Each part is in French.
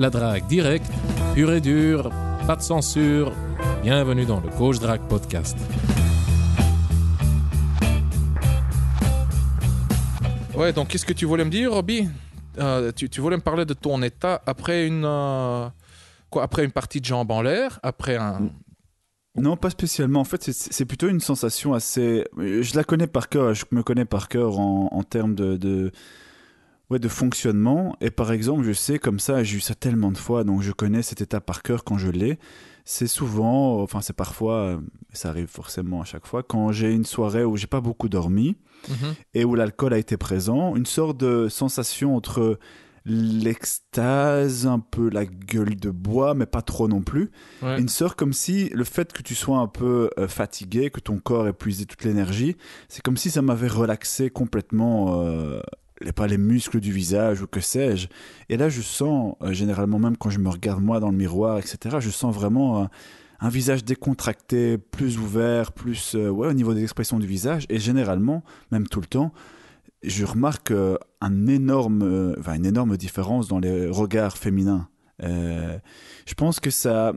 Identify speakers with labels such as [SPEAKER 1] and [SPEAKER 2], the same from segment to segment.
[SPEAKER 1] La drague directe, pure et dure, pas de censure. Bienvenue dans le Coach Drague Podcast.
[SPEAKER 2] Ouais, donc qu'est-ce que tu voulais me dire, Robbie? Euh, tu, tu voulais me parler de ton état après une, euh, quoi, après une partie de jambes en l'air, après un.
[SPEAKER 3] Non, pas spécialement. En fait, c'est- c'est plutôt une sensation assez. Je la connais par cœur. Je me connais par cœur en, en termes de, de, ouais, de fonctionnement. Et par exemple, je sais comme ça, j'ai eu ça tellement de fois, donc je connais cet état par cœur quand je l'ai. C'est souvent, enfin, c'est parfois, euh, ça arrive forcément à chaque fois, quand j'ai une soirée où j'ai pas beaucoup dormi
[SPEAKER 2] Mhm.
[SPEAKER 3] et où l'alcool a été présent, une sorte de sensation entre l'extase, un peu la gueule de bois, mais pas trop non plus.
[SPEAKER 2] Ouais.
[SPEAKER 3] Une sorte comme si le fait que tu sois un peu euh, fatigué, que ton corps ait puisé toute l'énergie, c'est comme si ça m'avait relaxé complètement, euh, les, pas les muscles du visage ou que sais-je. Et là, je sens, euh, généralement même quand je me regarde moi dans le miroir, etc., je sens vraiment euh, un visage décontracté, plus ouvert, plus euh, ouais, au niveau des expressions du visage. Et généralement, même tout le temps, je remarque un énorme, enfin, une énorme différence dans les regards féminins. Je pense que ça,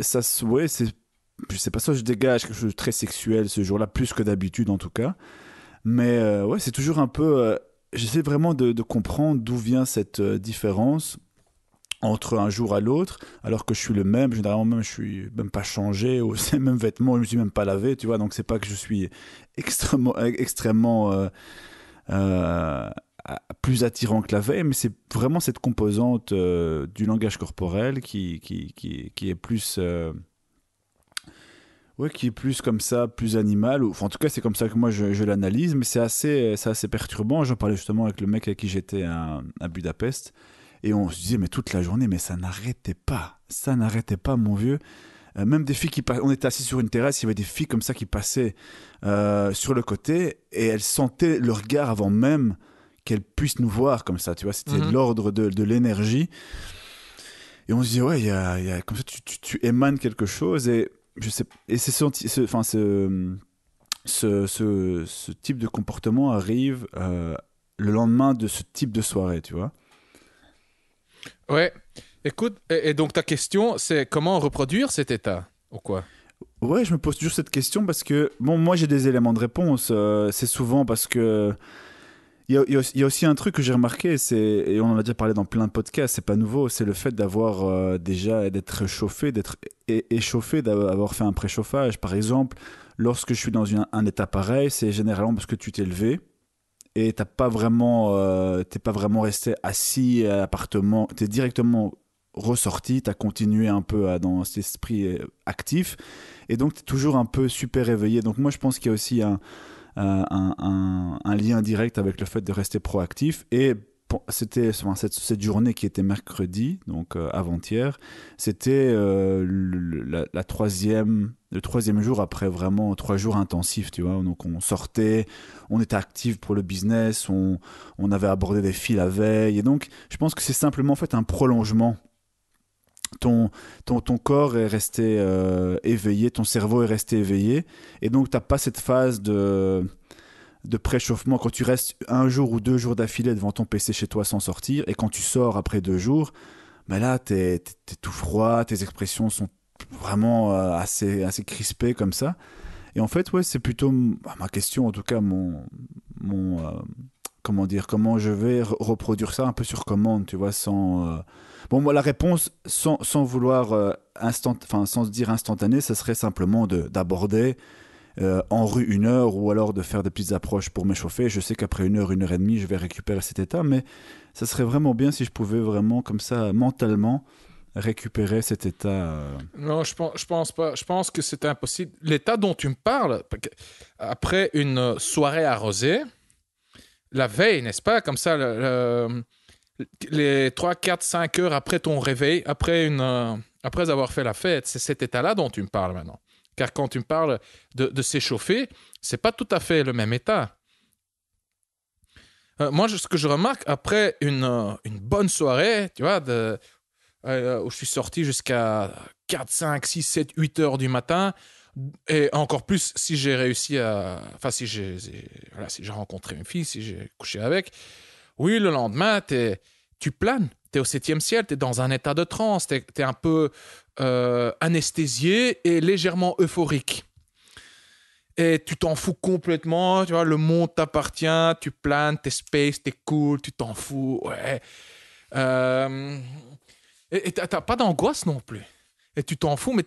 [SPEAKER 3] ça, ouais, c'est, je sais pas ça, je dégage quelque chose de très sexuel ce jour-là, plus que d'habitude en tout cas. Mais euh, ouais, c'est toujours un peu, j'essaie vraiment de, comprendre d'où vient cette euh, différence entre un jour à l'autre, alors que je suis le même, généralement même je suis même pas changé, ou c'est les mêmes vêtements, je me suis même pas lavé, tu vois, donc c'est pas que je suis extrêmement, extrêmement euh, euh, plus attirant que la veille, mais c'est vraiment cette composante euh, du langage corporel qui, qui, qui est plus... Ouais, qui est plus comme ça, plus animal. Ou, enfin, en tout cas, c'est comme ça que moi je, je l'analyse, mais c'est assez, c'est assez perturbant. J'en parlais justement avec le mec avec qui j'étais à, à Budapest. Et on se disait, mais toute la journée, mais ça n'arrêtait pas. Ça n'arrêtait pas, mon vieux. Euh, même des filles qui passaient, on était assis sur une terrasse, il y avait des filles comme ça qui passaient euh, sur le côté et elles sentaient le regard avant même qu'elles puissent nous voir comme ça, tu vois. C'était
[SPEAKER 2] Mhm.
[SPEAKER 3] l'ordre de, de l'énergie. Et on se dit, ouais, il y a, il y a- comme ça, tu, tu, tu émanes quelque chose et je sais, et c'est ce, enfin, ce, ce, ce, ce type de comportement arrive euh, le lendemain de ce type de soirée, tu vois.
[SPEAKER 2] Ouais. Écoute, et, et donc ta question, c'est comment reproduire cet état Ou quoi?
[SPEAKER 3] Ouais, je me pose toujours cette question parce que, bon, moi j'ai des éléments de réponse. euh, c'est souvent parce que. Il y, a, aussi- un truc que j'ai remarqué, c'est, et on en a déjà parlé dans plein de podcasts, c'est pas nouveau, c'est le fait d'avoir euh, déjà, d'être chauffé, d'être échauffé, d'avoir fait un préchauffage. Par exemple, lorsque je suis dans un état pareil, c'est généralement parce que tu t'es levé et t'as pas vraiment, euh, t'es pas vraiment resté assis à l'appartement, t'es directement ressorti, t'as continué un peu dans cet esprit euh, actif. Et donc, tu es toujours un peu super éveillé. Donc, moi, je pense qu'il y a aussi un, un, un- lien direct avec le fait de rester proactif. Et c'était cette, journée qui était mercredi, donc euh, avant-hier, c'était euh, la troisième, le troisième jour après vraiment trois jours intensifs, tu vois. Donc, on sortait, on était actif pour le business, on, on avait abordé des filles la veille. Et donc, je pense que c'est simplement en fait un prolongement. Ton, ton, ton corps est resté euh, éveillé, ton cerveau est resté éveillé, et donc tu n'as pas cette phase de, de préchauffement quand tu restes un jour ou deux jours d'affilée devant ton PC chez toi sans sortir, et quand tu sors après deux jours, ben là, tu es, tout froid, tes expressions sont vraiment euh, assez, assez crispées comme ça. Et en fait, ouais, c'est plutôt m- ma question, en tout cas, mon, mon euh, comment dire, comment je vais re- reproduire ça un peu sur commande, tu vois, sans. Bon, moi, la réponse, sans, sans vouloir euh, instant, enfin, sans se dire instantané, ça serait simplement de d'aborder euh, en rue une heure ou alors de faire des petites approches pour m'échauffer. Je sais qu'après une heure, une heure et demie, je vais récupérer cet état, mais ça serait vraiment bien si je pouvais vraiment, comme ça, mentalement, récupérer cet état. euh,
[SPEAKER 2] Non, je pense, je pense pas. Je pense que c'est impossible. L'état dont tu me parles, après une soirée arrosée, la veille, n'est-ce pas? Comme ça, le- les 3, 4, 5 heures après ton réveil, après, une, euh, après avoir fait la fête, c'est cet état-là dont tu me parles maintenant. Car quand tu me parles de, de s'échauffer, c'est pas tout à fait le même état. Euh, moi, ce que je remarque après une, euh, une bonne soirée, tu vois, de, euh, où je suis sorti jusqu'à 4, 5, 6, 7, 8 heures du matin, et encore plus si j'ai réussi à. Enfin, si j'ai voilà, si rencontré une fille, si j'ai couché avec. Oui, le lendemain, tu planes. tu es au septième ciel, tu es dans un état de transe, tu es, un peu euh, anesthésié et légèrement euphorique. Et tu t'en fous complètement, tu vois, le monde t'appartient, tu planes, t'es space, t'es cool, tu t'en fous, ouais. Euh, et t'as pas d'angoisse non plus. Et tu t'en fous, mais,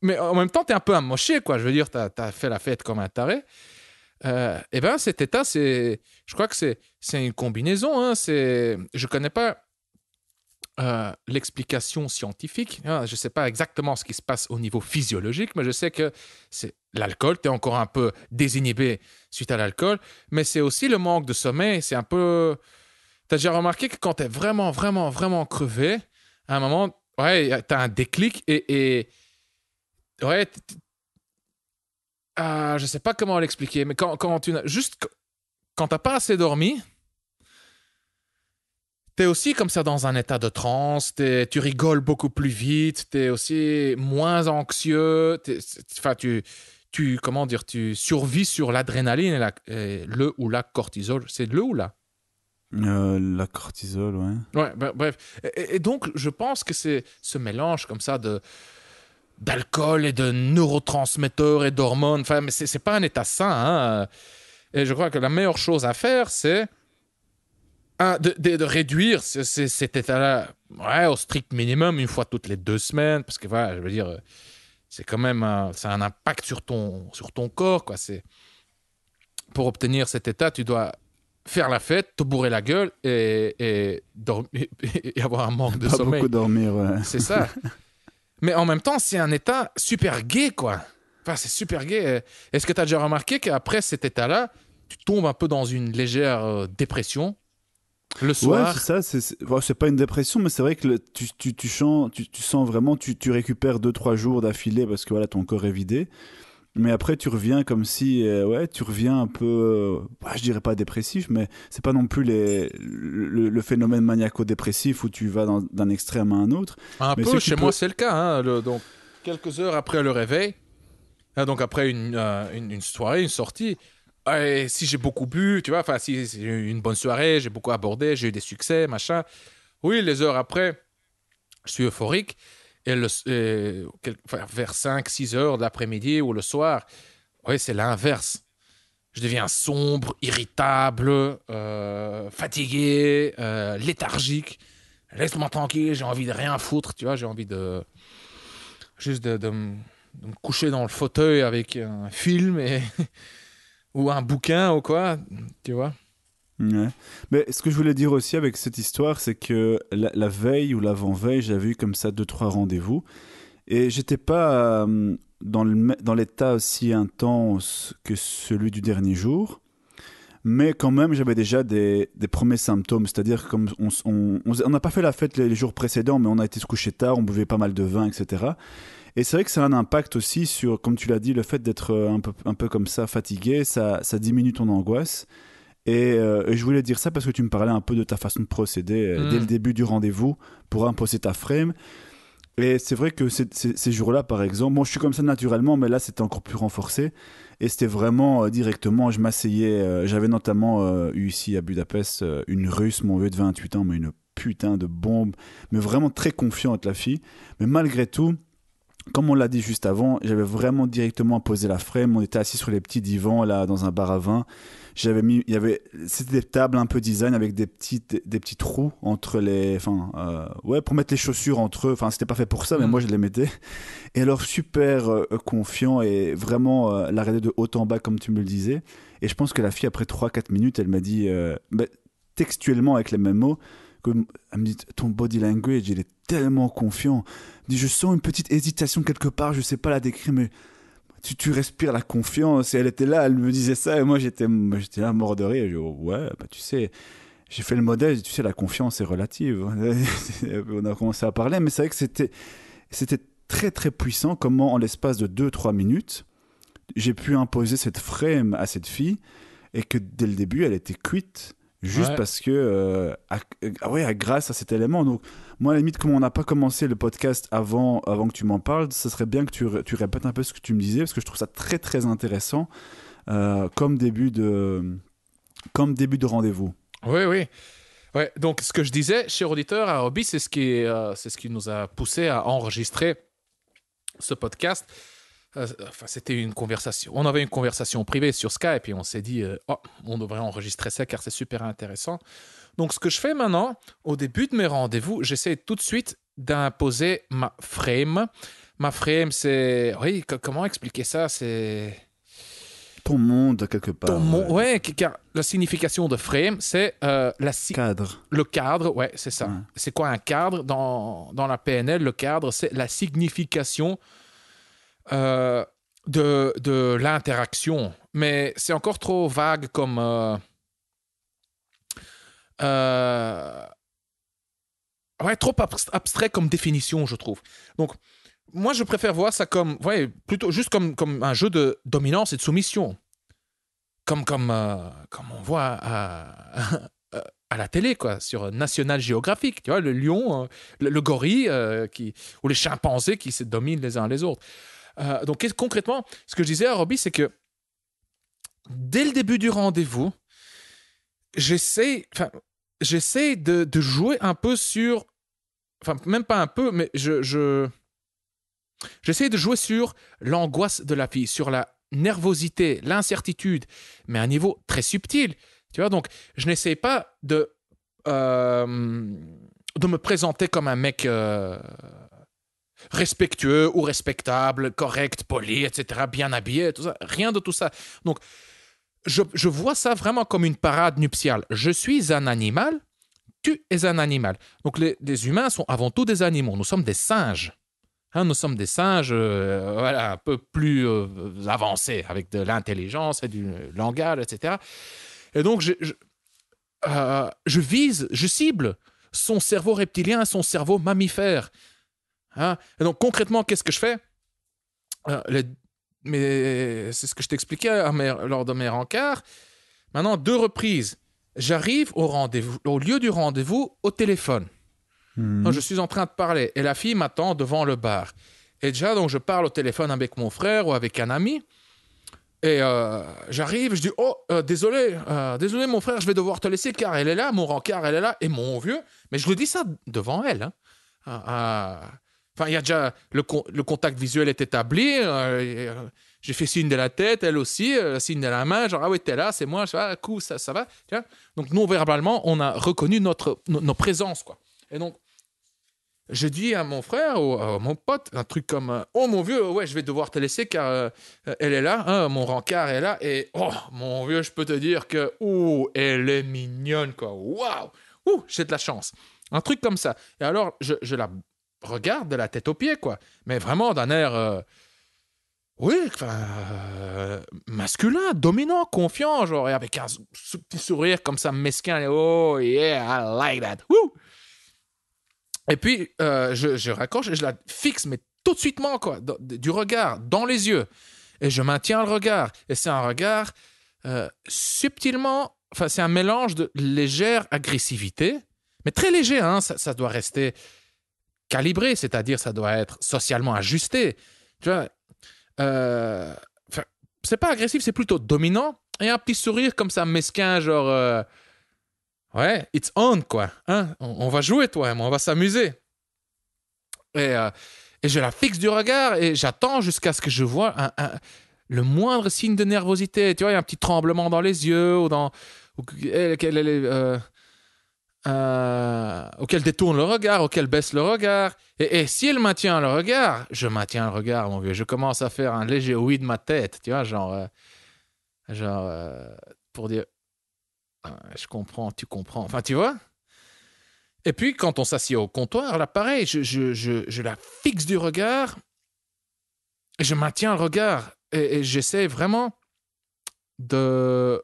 [SPEAKER 2] mais en même temps, t'es un peu amoché, quoi. Je veux dire, t'as as fait la fête comme un taré. Euh, et ben cet état, c'est, je crois que c'est, c'est une combinaison. Hein, c'est, je connais pas euh, l'explication scientifique. Hein, je sais pas exactement ce qui se passe au niveau physiologique, mais je sais que c'est l'alcool. Tu es encore un peu désinhibé suite à l'alcool, mais c'est aussi le manque de sommeil. C'est un peu. Tu as déjà remarqué que quand tu es vraiment, vraiment, vraiment crevé, à un moment, ouais, tu as un déclic et, et ouais, ah, je sais pas comment l'expliquer, mais quand, quand tu juste quand t'as pas assez dormi, tu es aussi comme ça dans un état de transe, tu rigoles beaucoup plus vite, tu es aussi moins anxieux, enfin tu, tu, comment dire, tu survis sur l'adrénaline et, le ou la cortisol. C'est le ou la?
[SPEAKER 3] Euh, La cortisol, ouais.
[SPEAKER 2] Ouais, bref. Et, et, donc, je pense que c'est ce mélange comme ça de d'alcool et de neurotransmetteurs et d'hormones. Enfin, mais c'est pas un état sain. Hein. Et je crois que la meilleure chose à faire, c'est de, de, réduire cet état-là ouais, au strict minimum une fois toutes les deux semaines. Parce que voilà, je veux dire, c'est quand même un, un impact sur ton, sur ton corps. Quoi. Pour obtenir cet état, tu dois faire la fête, te bourrer la gueule et, et, et avoir un manque de
[SPEAKER 3] Pas
[SPEAKER 2] sommeil.
[SPEAKER 3] beaucoup dormir, ouais.
[SPEAKER 2] C'est ça. Mais en même temps, c'est un état super gay, quoi. Enfin, c'est super gay. Est-ce que tu as déjà remarqué qu'après cet état-là, tu tombes un peu dans une légère euh, dépression le soir?
[SPEAKER 3] Ouais, c'est ça. C'est pas une dépression, mais c'est vrai que tu, tu, tu, tu, sens vraiment, tu, tu récupères 2-3 jours d'affilée parce que voilà, ton corps est vidé. Mais après, tu reviens comme si, euh, ouais, tu reviens un peu, euh, bah, je dirais pas dépressif, mais c'est pas non plus les, le, phénomène maniaco-dépressif où tu vas d'un extrême à un autre.
[SPEAKER 2] Un peu, chez moi, c'est le cas. Hein, donc, quelques heures après le réveil, hein, donc après une, euh, une, soirée, une sortie, si j'ai beaucoup bu, tu vois, enfin, si c'est une bonne soirée, j'ai beaucoup abordé, j'ai eu des succès, machin. Oui, les heures après, je suis euphorique. Et, le, vers 5-6 heures de l'après-midi ou le soir, oui, c'est l'inverse. Je deviens sombre, irritable, euh, fatigué, euh, léthargique. Laisse-moi tranquille, j'ai envie de rien foutre, tu vois, j'ai envie de. Juste de, me coucher dans le fauteuil avec un film ou un bouquin ou quoi, tu vois.
[SPEAKER 3] Mais ce que je voulais dire aussi avec cette histoire, c'est que la, veille ou l'avant-veille, j'avais eu comme ça deux, trois rendez-vous. Et j'étais pas euh, dans l'état aussi intense que celui du dernier jour. Mais quand même, j'avais déjà des, premiers symptômes. C'est-à-dire comme on n'a pas fait la fête les, jours précédents, mais on a été se coucher tard, on buvait pas mal de vin, etc. Et c'est vrai que ça a un impact aussi sur, comme tu l'as dit, le fait d'être un peu, un peu comme ça, fatigué, ça, ça diminue ton angoisse. Euh, et, je voulais dire ça parce que tu me parlais un peu de ta façon de procéder euh, dès le mm. début du rendez-vous pour imposer ta frame. Et c'est vrai que ces jours-là, par exemple, moi je suis comme ça naturellement, mais là c'était encore plus renforcé. Et c'était vraiment euh, directement, je m'asseyais. J'avais notamment eu ici à Budapest une russe, mon vieux de 28 ans, mais une putain de bombe, mais vraiment très confiante la fille. Mais malgré tout, comme on l'a dit juste avant, j'avais vraiment directement posé la frame. On était assis sur les petits divans là dans un bar à vin. J'avais mis, il y avait, c'était des tables un peu design avec des petits, des petits trous entre les, enfin, euh, ouais, pour mettre les chaussures entre eux. Enfin, c'était pas fait pour ça, mais mm. moi je les mettais. Et alors super euh, confiant et vraiment euh, l'arrêter de haut en bas comme tu me le disais. Et je pense que la fille après 3-4 minutes, elle m'a dit, bah, textuellement avec les mêmes mots, elle me dit ton body language il est tellement confiant. dit je sens une petite hésitation quelque part, je sais pas la décrire mais tu, tu respires la confiance et elle était là, elle me disait ça et moi j'étais j'étais là mort de rire. Je oh, ouais, bah tu sais, j'ai fait le modèle, tu sais la confiance est relative. On a commencé à parler mais c'est vrai que c'était c'était très très puissant comment en l'espace de 2 3 minutes, j'ai pu imposer cette frame à cette fille et que dès le début elle était cuite juste parce que euh, ouais, grâce à cet élément. Donc moi à la limite comme on n'a pas commencé le podcast avant avant que tu m'en parles, ce serait bien que tu, tu, répètes un peu ce que tu me disais parce que je trouve ça très très intéressant euh, comme début de comme début de rendez-vous.
[SPEAKER 2] Oui oui. Ouais, donc ce que je disais, cher auditeur, à Robbie, c'est ce, qui, euh, c'est ce qui nous a poussé à enregistrer ce podcast. Euh, enfin, c'était une conversation. On avait une conversation privée sur Skype et on s'est dit, euh, oh, on devrait enregistrer ça car c'est super intéressant. Donc, ce que je fais maintenant, au début de mes rendez-vous, j'essaie tout de suite d'imposer ma frame. Ma frame, c'est. Oui, co- comment expliquer ça? C'est.
[SPEAKER 3] Ton monde, quelque part.
[SPEAKER 2] Ton mon- Ouais, car la signification de frame, c'est euh, la si-
[SPEAKER 3] Cadre.
[SPEAKER 2] le cadre, ouais, c'est ça.
[SPEAKER 3] Ouais.
[SPEAKER 2] C'est quoi un cadre? Dans, dans la PNL Le cadre, c'est la signification euh, de, de l'interaction. Mais c'est encore trop vague comme. euh, euh, ouais, trop abst- abstrait comme définition, je trouve. Donc, moi, je préfère voir ça comme. Ouais, plutôt juste comme, comme un jeu de dominance et de soumission. Comme, comme, comme on voit à, à la télé, quoi, sur National Geographic. Tu vois, le lion, le, le gorille, qui, ou les chimpanzés qui se dominent les uns les autres. Euh, donc, concrètement, ce que je disais à Robbie, c'est que dès le début du rendez-vous, j'essaie, j'essaie de, de jouer un peu sur, enfin, même pas un peu, mais je, je j'essaie de jouer sur l'angoisse de la fille, sur la nervosité, l'incertitude, mais à un niveau très subtil. Tu vois, donc, je n'essaie pas de, euh, de me présenter comme un mec euh, respectueux ou respectable, correct, poli, etc., bien habillé, tout ça. Rien de tout ça. Donc, je, je vois ça vraiment comme une parade nuptiale. Je suis un animal, tu es un animal. Donc, les, humains sont avant tout des animaux. Nous sommes des singes. Hein, nous sommes des singes euh, voilà, un peu plus euh, avancés, avec de l'intelligence et du langage, etc. Et donc, je, je, euh, je vise, je cible son cerveau reptilien, son cerveau mammifère. Hein? Et donc, concrètement, qu'est-ce que je fais? Euh, les- mais C'est ce que je t'expliquais mes- lors de mes rencarts. Maintenant, deux reprises. J'arrive au rendez-vous, au lieu du rendez-vous, au téléphone.
[SPEAKER 3] Mhm.
[SPEAKER 2] Non, je suis en train de parler et la fille m'attend devant le bar. Et déjà, donc, je parle au téléphone avec mon frère ou avec un ami. Et euh, j'arrive, je dis Oh, euh, désolé, euh, désolé, mon frère, je vais devoir te laisser car elle est là, mon rencard, elle est là, et mon vieux. Mais je le dis ça devant elle. hein. Ah, ah. Enfin, il y a déjà le, con- le contact visuel est établi. euh, euh, j'ai fait signe de la tête, elle aussi, euh, signe de la main, genre ah oui, t'es là, c'est moi, ça va, cool, ça, ça va. tu vois. Donc, non verbalement, on a reconnu notre, no- nos présences, quoi. Et donc, je dis à mon frère ou à mon pote un truc comme Oh mon vieux, ouais, je vais devoir te laisser car elle est là, hein, mon rencard est là. Et oh mon vieux, je peux te dire que ouh, elle est mignonne, quoi. Waouh, ouh, j'ai de la chance. Un truc comme ça. Et alors, je, je la regarde de la tête aux pieds, quoi. Mais vraiment d'un air. euh, oui, euh, masculin, dominant, confiant, genre, et avec un petit sourire comme ça, mesquin, et, oh yeah, I like that. Woo! Et puis, euh, je, je raccroche et je la fixe, mais tout de suitement, quoi, du regard, dans les yeux. Et je maintiens le regard. Et c'est un regard subtilement, enfin, c'est un mélange de légère agressivité, mais très léger, hein, ça doit rester calibré, c'est-à-dire ça doit être socialement ajusté. Tu vois, euh, c'est pas agressif, c'est plutôt dominant. Et un petit sourire comme ça, mesquin, genre. euh, ouais, it's on, quoi. Hein? On, va jouer, toi on va s'amuser. Et, euh, et je la fixe du regard et j'attends jusqu'à ce que je vois un- le moindre signe de nervosité. Tu vois, il y a un petit tremblement dans les yeux ou dans. Qu'elle- elle est, euh, auquel détourne le regard, auquel baisse le regard. Et, si elle maintient le regard, je maintiens le regard, mon vieux. Je commence à faire un léger oui de ma tête, tu vois, genre, euh, genre euh, pour dire, je comprends, tu comprends. Enfin, tu vois? Et puis, quand on s'assied au comptoir, là, pareil, je, je, je, je la fixe du regard, et je maintiens le regard, et, et j'essaie vraiment de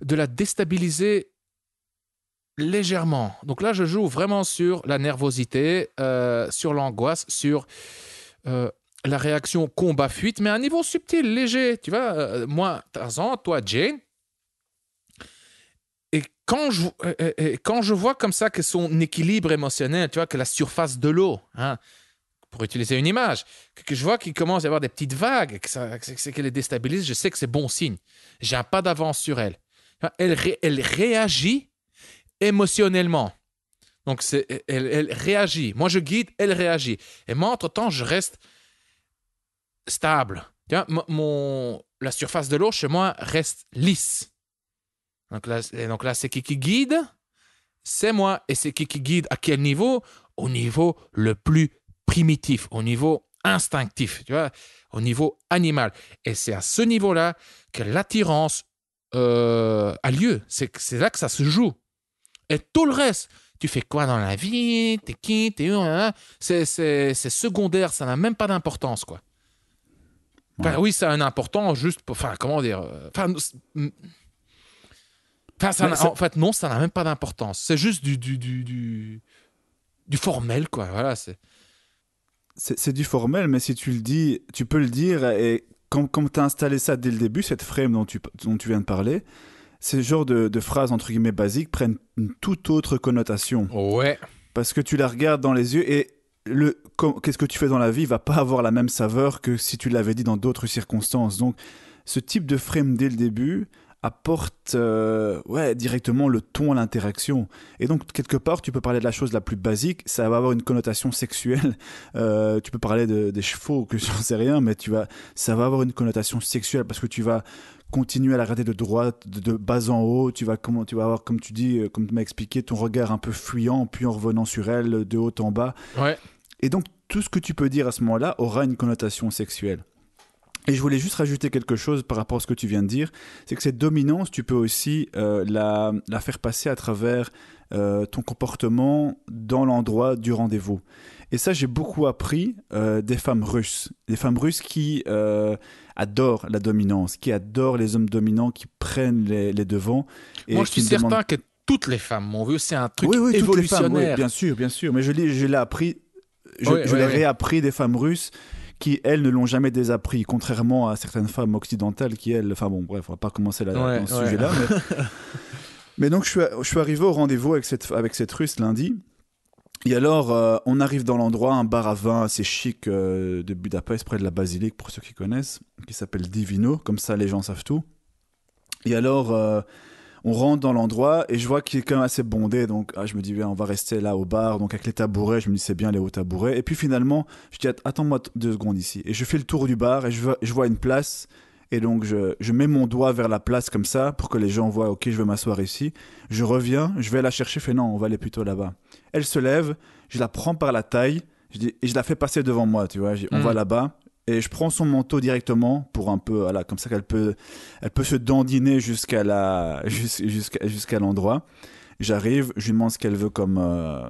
[SPEAKER 2] de la déstabiliser légèrement. Donc là, je joue vraiment sur la nervosité, euh, sur l'angoisse, sur euh, la réaction combat-fuite, mais à un niveau subtil, léger. Tu vois, euh, moi, Tarzan, toi, Jane. Et quand je, quand je vois comme ça que son équilibre émotionnel, tu vois, que la surface de l'eau, hein, pour utiliser une image, que, je vois qu'il commence à y avoir des petites vagues, que ça- que qu'elle est déstabilisée, je sais que c'est bon signe. J'ai un pas d'avance sur elle. Elle, ré- elle réagit émotionnellement. Donc, elle, elle réagit. Moi, je guide, elle réagit. Et moi, entre-temps, je reste stable. Mon, la surface de l'eau chez moi reste lisse. Donc là, c'est qui qui guide? C'est moi. Et c'est qui qui guide à quel niveau? Au niveau le plus primitif, au niveau instinctif, tu vois, au niveau animal. Et c'est à ce niveau-là que l'attirance euh, a lieu. C'est là que ça se joue. Et tout le reste, tu fais quoi dans la vie? T'es qui? T'es où? C'est secondaire, ça n'a même pas d'importance, quoi. Enfin, oui, ça a une importance juste pour. Enfin, comment dire euh, Enfin, ça en fait, non, ça n'a même pas d'importance. C'est juste du, du, du, du, du formel, quoi. Voilà, c'est.
[SPEAKER 3] C'est c'est du formel, mais si tu le dis, tu peux le dire. Et comme, comme tu as installé ça dès le début, cette frame dont tu, dont tu viens de parler, ces genres de, de phrases entre guillemets basiques prennent une toute autre connotation.
[SPEAKER 2] Ouais.
[SPEAKER 3] Parce que tu la regardes dans les yeux et le qu'est-ce que tu fais dans la vie va pas avoir la même saveur que si tu l'avais dit dans d'autres circonstances. Donc, ce type de frame dès le début apporte euh, ouais, directement le ton à l'interaction. Et donc, quelque part, tu peux parler de la chose la plus basique, ça va avoir une connotation sexuelle. Euh, tu peux parler de, des chevaux, que j'en sais rien, mais tu vas, ça va avoir une connotation sexuelle parce que tu vas continuer à la regarder de droite, de, de bas en haut. Tu vas, comment, tu vas avoir, comme tu dis, euh, comme tu m'as expliqué, ton regard un peu fuyant, puis en revenant sur elle, de haut en bas.
[SPEAKER 2] Ouais.
[SPEAKER 3] Et donc, tout ce que tu peux dire à ce moment-là aura une connotation sexuelle. Et je voulais juste rajouter quelque chose par rapport à ce que tu viens de dire, c'est que cette dominance, tu peux aussi euh, la, la faire passer à travers euh, ton comportement dans l'endroit du rendez-vous. Et ça, j'ai beaucoup appris euh, des femmes russes. Des femmes russes qui euh, adorent la dominance, qui adorent les hommes dominants, qui prennent les, les devants. et
[SPEAKER 2] Moi, je suis
[SPEAKER 3] demandent-
[SPEAKER 2] certain que toutes les femmes m'ont vu. C'est un truc
[SPEAKER 3] oui, oui, toutes les femmes, oui,
[SPEAKER 2] évolutionnaire.
[SPEAKER 3] bien sûr, bien sûr. Mais je l'ai, je l'ai appris, je,
[SPEAKER 2] Oui,
[SPEAKER 3] je
[SPEAKER 2] oui,
[SPEAKER 3] l'ai réappris des femmes russes qui, elles, ne l'ont jamais désappris, contrairement à certaines femmes occidentales qui, elles, enfin bon, bref, on va pas commencer là,
[SPEAKER 2] Ouais,
[SPEAKER 3] dans ce
[SPEAKER 2] ouais.
[SPEAKER 3] sujet-là. Mais... mais donc, je suis, je suis arrivé au rendez-vous avec cette, avec cette russe lundi. Et alors, euh, on arrive dans l'endroit, un bar à vin assez chic euh, de Budapest, près de la basilique, pour ceux qui connaissent, qui s'appelle Divino, comme ça les gens savent tout. Et alors, euh, on rentre dans l'endroit et je vois qu'il est quand même assez bondé, donc ah, je me dis, on va rester là au bar, donc avec les tabourets, je me dis, c'est bien les hauts tabourets. Et puis finalement, je dis, Att- attends-moi deux secondes ici. Et je fais le tour du bar et je vois, une place. Et donc, je, mets mon doigt vers la place comme ça pour que les gens voient, ok, je vais m'asseoir ici. Je reviens, je vais la chercher, fais non, on va aller plutôt là-bas. Elle se lève, je la prends par la taille je dis, et je la fais passer devant moi, tu vois. Dis, On
[SPEAKER 2] Mm.
[SPEAKER 3] va là-bas. Et je prends son manteau directement pour un peu, voilà, comme ça qu'elle peut, elle peut se dandiner jusqu'à la, jus- jusqu'à, jusqu'à l'endroit. J'arrive, je lui demande ce qu'elle veut comme euh,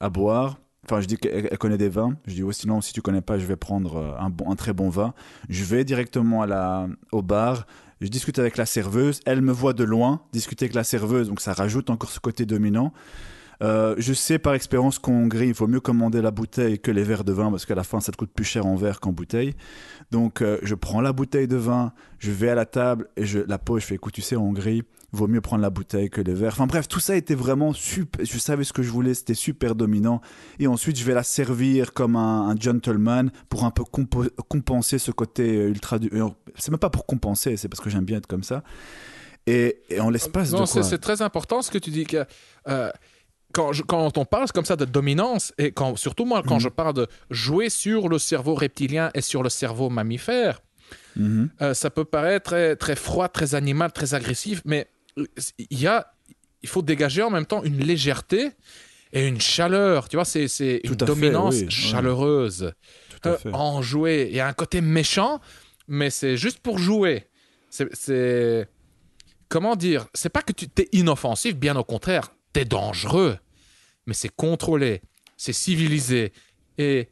[SPEAKER 3] à boire. Enfin, je dis qu'elle elle connaît des vins. Je dis, oh, sinon, si tu connais pas, je vais prendre euh, un, bon, un très bon vin. Je vais directement à la, au bar. Je discute avec la serveuse. Elle me voit de loin discuter avec la serveuse, donc ça rajoute encore ce côté dominant. Euh, je sais par expérience qu'en Hongrie, il vaut mieux commander la bouteille que les verres de vin parce qu'à la fin, ça te coûte plus cher en verre qu'en bouteille. Donc, euh, je prends la bouteille de vin, je vais à la table et je la pose. Je fais écoute, tu sais, en Hongrie, vaut mieux prendre la bouteille que les verres. Enfin bref, tout ça était vraiment super. Je savais ce que je voulais, c'était super dominant. Et ensuite, je vais la servir comme un, un gentleman pour un peu compo- compenser ce côté euh, ultra. du- C'est même pas pour compenser, c'est parce que j'aime bien être comme ça. Et, et en l'espace de
[SPEAKER 2] Non,
[SPEAKER 3] quoi?
[SPEAKER 2] c'est c'est très important ce que tu dis. Que, euh, quand, je- quand on parle comme ça de dominance, et quand, surtout moi, quand
[SPEAKER 3] Mhm.
[SPEAKER 2] je parle de jouer sur le cerveau reptilien et sur le cerveau mammifère,
[SPEAKER 3] Mhm.
[SPEAKER 2] euh, ça peut paraître très, très froid, très animal, très agressif, mais euh, il y a, il faut dégager en même temps une légèreté et une chaleur. Tu vois, c'est une
[SPEAKER 3] à fait,
[SPEAKER 2] dominance
[SPEAKER 3] oui, ouais.
[SPEAKER 2] chaleureuse.
[SPEAKER 3] Tout à
[SPEAKER 2] Euh,
[SPEAKER 3] fait.
[SPEAKER 2] en jouer. Il y a un côté méchant, mais c'est juste pour jouer. C'est- C'est. Comment dire? C'est pas que tu es inoffensif, bien au contraire, tu es dangereux. Mais c'est contrôlé, c'est civilisé. Et.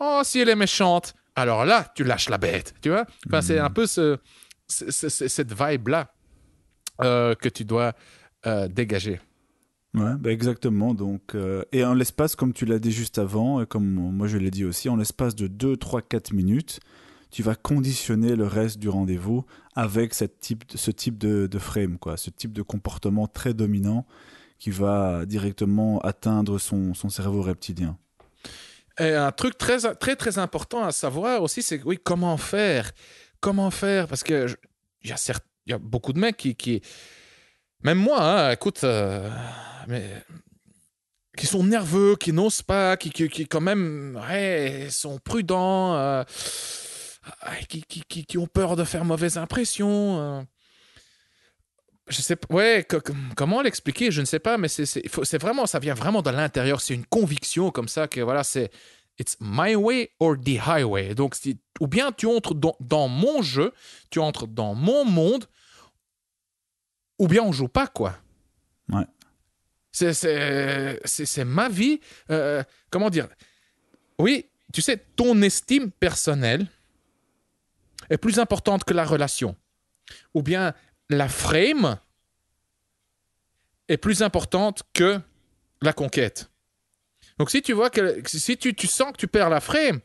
[SPEAKER 2] Oh, si elle est méchante, alors là, tu lâches la bête. Tu vois? Enfin, C'est un peu ce, ce- ce- ce- cette vibe-là euh, que tu dois euh, dégager.
[SPEAKER 3] Ouais, bah exactement. Donc, euh, et en l'espace, comme tu l'as dit juste avant, et comme moi je l'ai dit aussi, en l'espace de 2, 3, 4 minutes, tu vas conditionner le reste du rendez-vous avec cette type, ce type de, de frame, quoi, ce type de comportement très dominant qui va directement atteindre son, son cerveau reptilien.
[SPEAKER 2] Et un truc très, très, très important à savoir aussi, c'est oui, comment faire? Comment faire? Parce que il y, y a beaucoup de mecs qui, Même moi, hein, écoute, euh, mais qui sont nerveux, qui n'osent pas, qui, qui, qui, quand même ouais, sont prudents, euh, qui, qui ont peur de faire mauvaise impression. euh. Je sais pas, ouais, co- com- comment l'expliquer, je ne sais pas, mais c'est- vraiment, ça vient vraiment de l'intérieur, c'est une conviction comme ça que voilà, c'est it's my way or the highway. Donc, si- ou bien tu entres dans, dans mon jeu, tu entres dans mon monde, ou bien on joue pas, quoi.
[SPEAKER 3] Ouais.
[SPEAKER 2] C'est ma vie. euh, comment dire Oui, tu sais, ton estime personnelle est plus importante que la relation. Ou bien la frame est plus importante que la conquête. Donc si tu vois que si tu, tu sens que tu perds la frame,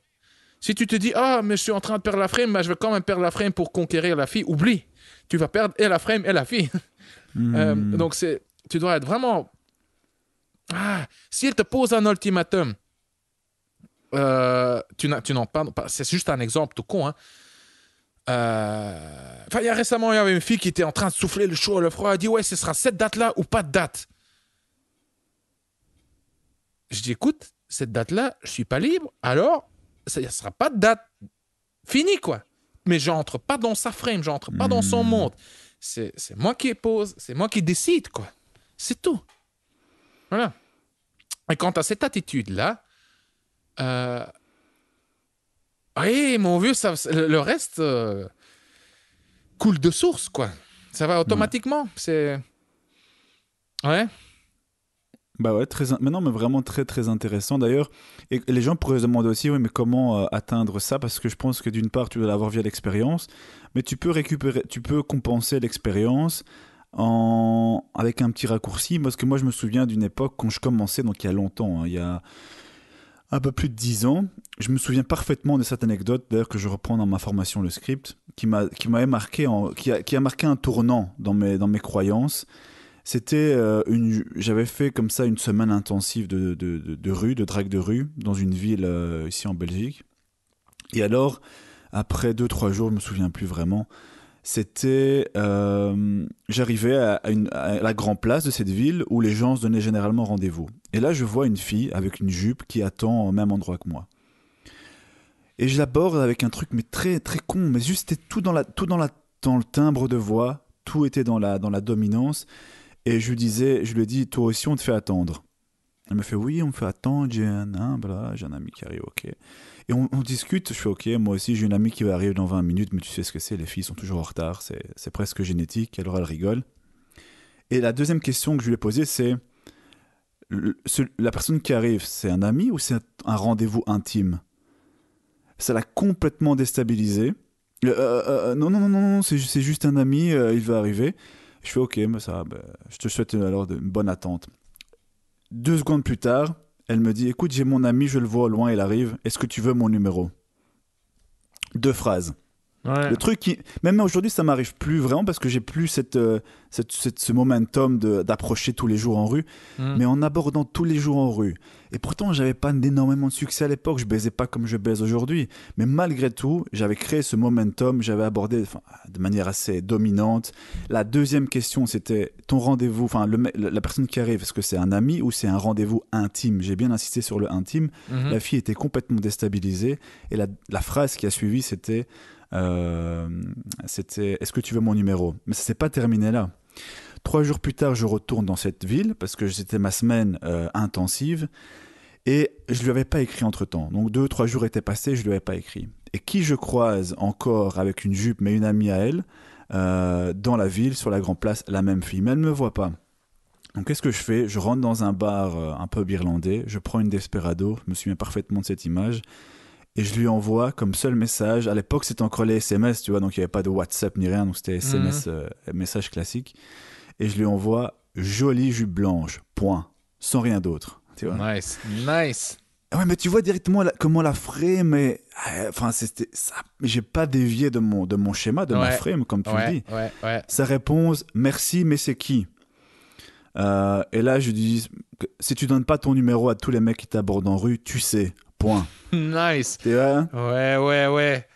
[SPEAKER 2] si tu te dis ah mais je suis en train de perdre la frame, mais je vais quand même perdre la frame pour conquérir la fille, oublie, tu vas perdre et la frame et la fille. Euh,
[SPEAKER 3] Hmm.
[SPEAKER 2] donc c'est tu dois être vraiment ah si elle te pose un ultimatum, euh, tu n'en parles pas. C'est juste un exemple tout con. Hein. Euh, Enfin, il y a récemment, il y avait une fille qui était en train de souffler le chaud et le froid. Elle dit Ouais, ce sera cette date-là ou pas de date. Je dis Écoute, cette date-là, je suis pas libre, alors ça ne sera pas de date. Fini, quoi. Mais j'entre pas dans sa frame, j'entre pas dans son
[SPEAKER 3] Hmm.
[SPEAKER 2] monde. C'est c'est moi qui pose, c'est moi qui décide, quoi. C'est tout. Voilà. Et quant à cette attitude-là, euh, oui, mon vieux, ça, le reste euh, coule de source, quoi. Ça va automatiquement. C'est. Ouais.
[SPEAKER 3] Bah ouais, très, in- mais non, mais vraiment très très intéressant d'ailleurs. Et les gens pourraient se demander aussi, oui, mais comment euh, atteindre ça? Parce que je pense que d'une part, tu dois l'avoir via l'expérience, mais tu peux récupérer, tu peux compenser l'expérience en avec un petit raccourci. Parce que moi, je me souviens d'une époque quand je commençais, donc il y a longtemps, hein, il y a un peu plus de 10 ans, je me souviens parfaitement de cette anecdote, d'ailleurs que je reprends dans ma formation le script, qui marqué, en, qui a, qui a marqué un tournant dans mes dans mes croyances. C'était euh, une, j'avais fait comme ça une semaine intensive de, de, de, rue, de drague de rue, dans une ville euh, ici en Belgique. Et alors, après deux trois jours, je me souviens plus vraiment. C'était, euh, j'arrivais à, la grande place de cette ville où les gens se donnaient généralement rendez-vous. Et là, je vois une fille avec une jupe qui attend au même endroit que moi. Et je l'aborde avec un truc mais très très con, mais juste c'était tout dans la dans le timbre de voix, tout était dans la dans la dominance. Et je lui disais, je lui ai dit, toi aussi, on te fait attendre. Elle me fait, oui, on me fait attendre, j'ai un, voilà, j'ai un ami qui arrive, ok. Et on, discute, je fais, ok, moi aussi, j'ai une amie qui va arriver dans 20 minutes, mais tu sais ce que c'est, les filles sont toujours en retard, c'est presque génétique, alors elle rigole. Et la deuxième question que je lui ai posée, c'est, la personne qui arrive, c'est un ami ou c'est un, rendez-vous intime? Ça l'a complètement déstabilisé. Euh, euh, euh, non, non, non, non, c'est ju- c'est juste un ami, il va arriver. Je fais ok, mais ça, ben, je te souhaite alors une bonne attente. Deux secondes plus tard, elle me dit écoute, j'ai mon ami, je le vois au loin, il arrive. Est-ce que tu veux mon numéro? Deux phrases.
[SPEAKER 2] Ouais.
[SPEAKER 3] Le truc qui, même aujourd'hui, ça m'arrive plus vraiment parce que j'ai plus cette, euh, cette- cette- ce momentum d'approcher tous les jours en rue,
[SPEAKER 2] Mm.
[SPEAKER 3] mais en abordant tous les jours en rue. Et pourtant, j'avais pas énormément de succès à l'époque, je baisais pas comme je baise aujourd'hui, mais malgré tout, j'avais créé ce momentum, j'avais abordé enfin, de manière assez dominante. La deuxième question, c'était ton rendez-vous, enfin la personne qui arrive, est-ce que c'est un ami ou c'est un rendez-vous intime? J'ai bien insisté sur le intime.
[SPEAKER 2] Mhm.
[SPEAKER 3] La fille était complètement déstabilisée et la, la phrase qui a suivi c'était euh, c'était est-ce que tu veux mon numéro? Mais ça s'est pas terminé là. Trois jours plus tard, je retourne dans cette ville parce que c'était ma semaine euh, intensive et je lui avais pas écrit entre temps. Donc deux trois jours étaient passés, je lui avais pas écrit. Et qui je croise encore avec une jupe mais une amie à elle euh, dans la ville sur la grande place, la même fille, mais elle ne me voit pas. Donc qu'est-ce que je fais? Je rentre dans un bar euh, un peu irlandais, je prends une Desperado, je me souviens parfaitement de cette image, et je lui envoie comme seul message. À l'époque, c'était encore les SMS, tu vois, donc il n'y avait pas de WhatsApp ni rien, donc c'était SMS, euh, message classique. Et je lui envoie jolie jupe blanche, point, sans rien d'autre. Tu vois.
[SPEAKER 2] Nice. Nice.
[SPEAKER 3] Ouais, mais tu vois directement la- comment la frame est. euh, Enfin, c'était ça. Mais j'ai pas dévié de mon, de mon schéma, de ma frame, comme tu le dis.
[SPEAKER 2] ouais, ouais.
[SPEAKER 3] Sa réponse, merci, mais c'est qui? Euh, Et là, je dis, si tu donnes pas ton numéro à tous les mecs qui t'abordent en rue, tu sais. Point.
[SPEAKER 2] Nice.
[SPEAKER 3] Tu vois?
[SPEAKER 2] Ouais, ouais, ouais.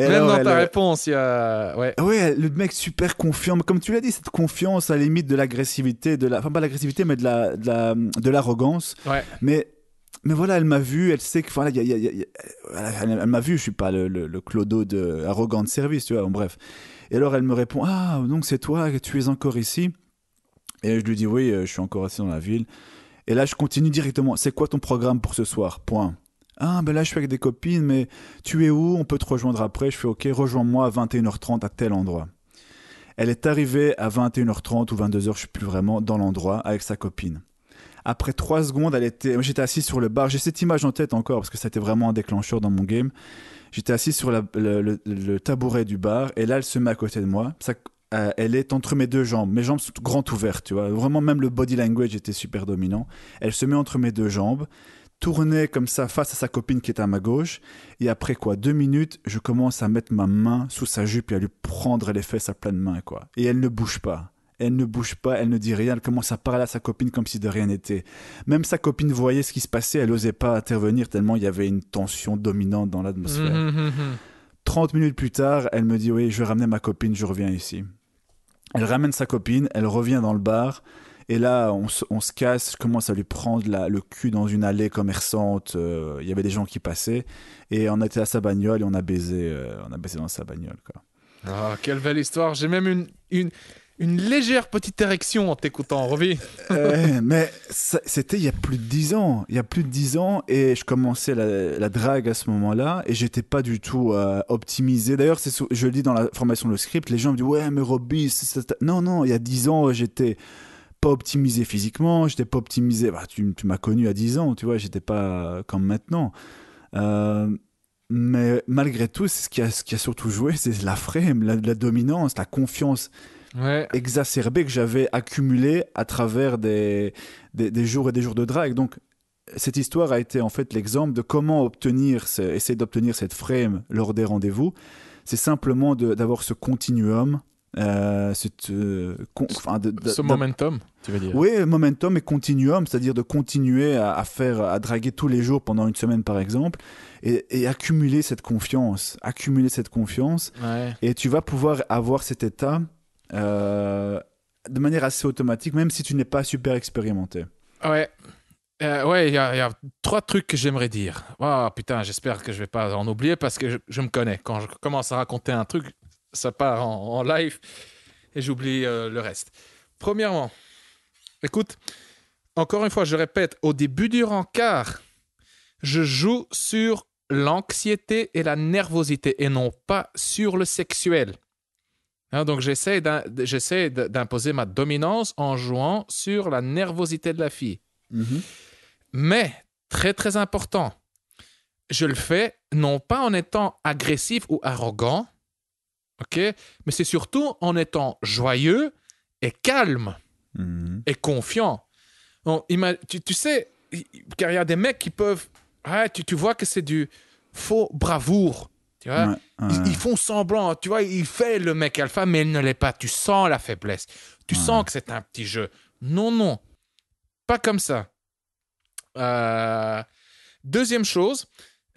[SPEAKER 3] Et
[SPEAKER 2] Même
[SPEAKER 3] alors,
[SPEAKER 2] dans ta
[SPEAKER 3] euh,
[SPEAKER 2] réponse, il y a. Ouais.
[SPEAKER 3] Ouais, le mec super confiant. Comme tu l'as dit, cette confiance à la limite de l'agressivité, de la, enfin pas l'agressivité, mais de la, de la, de l'arrogance.
[SPEAKER 2] Ouais.
[SPEAKER 3] Mais, mais voilà, elle m'a vu, elle sait que, voilà, y a- y a- y a- elle, elle m'a vu, je suis pas le, le, le clodo de arrogant de service, tu vois, bon, bref. Et alors elle me répond, ah, donc c'est toi, tu es encore ici? Et je lui dis, oui, euh, je suis encore ici dans la ville. Et là, je continue directement, c'est quoi ton programme pour ce soir? Point. Ah, ben là, je suis avec des copines, mais tu es où? On peut te rejoindre après. Je fais, ok, rejoins-moi à 21h30 à tel endroit. Elle est arrivée à 21h30 ou 22h, je sais plus vraiment, dans l'endroit avec sa copine. Après trois secondes, elle était, j'étais assis sur le bar. J'ai cette image en tête encore parce que c'était vraiment un déclencheur dans mon game. J'étais assis sur le- le tabouret du bar et là, elle se met à côté de moi. Ça- euh, elle est entre mes deux jambes. Mes jambes sont grandes ouvertes, tu vois. Vraiment, même le body language était super dominant. Elle se met entre mes deux jambes, tournait comme ça face à sa copine qui est à ma gauche. Et après quoi, deux minutes, je commence à mettre ma main sous sa jupe et à lui prendre les fesses à pleine main, quoi. Et elle ne bouge pas. Elle ne bouge pas, elle ne dit rien, elle commence à parler à sa copine comme si de rien n'était. Même sa copine voyait ce qui se passait, elle n'osait pas intervenir tellement il y avait une tension dominante dans l'atmosphère.
[SPEAKER 2] Mhm, mhm.
[SPEAKER 3] 30 minutes plus tard, elle me dit Oui, je vais ramener ma copine, je reviens ici. Elle ramène sa copine, elle revient dans le bar. Et là, on se, on se casse, je commence à lui prendre la- le cul dans une allée commerçante. euh, Il y avait des gens qui passaient. Et on était à sa bagnole et on a baisé, euh, on a baisé dans sa bagnole. Quoi.
[SPEAKER 2] Ah, quelle belle histoire. J'ai même une, une, une légère petite érection en t'écoutant, Rovi.
[SPEAKER 3] Euh, mais c'était il y a plus de 10 ans. Il y a plus de 10 ans. Et je commençais la, la drague à ce moment-là. Et j'étais pas du tout euh, optimisé. D'ailleurs, je le dis dans la formation de script. Les gens me disent Ouais, mais c'est- non, non, il y a 10 ans, j'étais pas optimisé physiquement. J'étais pas optimisé. Bah, tu tu m'as connu à 10 ans, tu vois. J'étais pas comme maintenant. Euh, mais malgré tout, ce qui a, ce qui a surtout joué, c'est la frame, la, la dominance, la confiance
[SPEAKER 2] Ouais.
[SPEAKER 3] exacerbé que j'avais accumulé à travers des, des, des jours et des jours de drague. Donc, cette histoire a été en fait l'exemple de comment obtenir, ce- essayer d'obtenir cette frame lors des rendez-vous. C'est simplement d'avoir ce continuum, euh, cette, euh, de- de-
[SPEAKER 2] Ce momentum, tu veux dire.
[SPEAKER 3] oui, momentum et continuum, c'est-à-dire de continuer à, à faire, à draguer tous les jours pendant une semaine par exemple, et, et accumuler cette confiance, accumuler cette confiance,
[SPEAKER 2] Ouais.
[SPEAKER 3] et tu vas pouvoir avoir cet état euh, de manière assez automatique, même si tu n'es pas super expérimenté.
[SPEAKER 2] Ouais. Euh, ouais, il y, a il y a trois trucs que j'aimerais dire. Oh putain, j'espère que je vais pas en oublier parce que je, je me connais. Quand je commence à raconter un truc, ça part en, en live et j'oublie euh, le reste. Premièrement, écoute, encore une fois, je répète, au début du rencard, je joue sur l'anxiété et la nervosité et non pas sur le sexuel. Hein, donc j'essaie d'imposer ma dominance en jouant sur la nervosité de la fille. Mais, très très important, je le fais non pas en étant agressif ou arrogant, ok, mais c'est surtout en étant joyeux et calme
[SPEAKER 3] Mhm.
[SPEAKER 2] et confiant. On- tu, tu sais, car il y a des mecs qui peuvent, ouais, tu, tu vois que c'est du faux bravoure, tu vois?
[SPEAKER 3] Ouais,
[SPEAKER 2] Ils,
[SPEAKER 3] ouais.
[SPEAKER 2] ils font semblant, tu vois, il fait le mec alpha, mais il ne l'est pas. Tu sens la faiblesse. Tu sens que c'est un petit jeu. Non, non. Pas comme ça. Euh, Deuxième chose,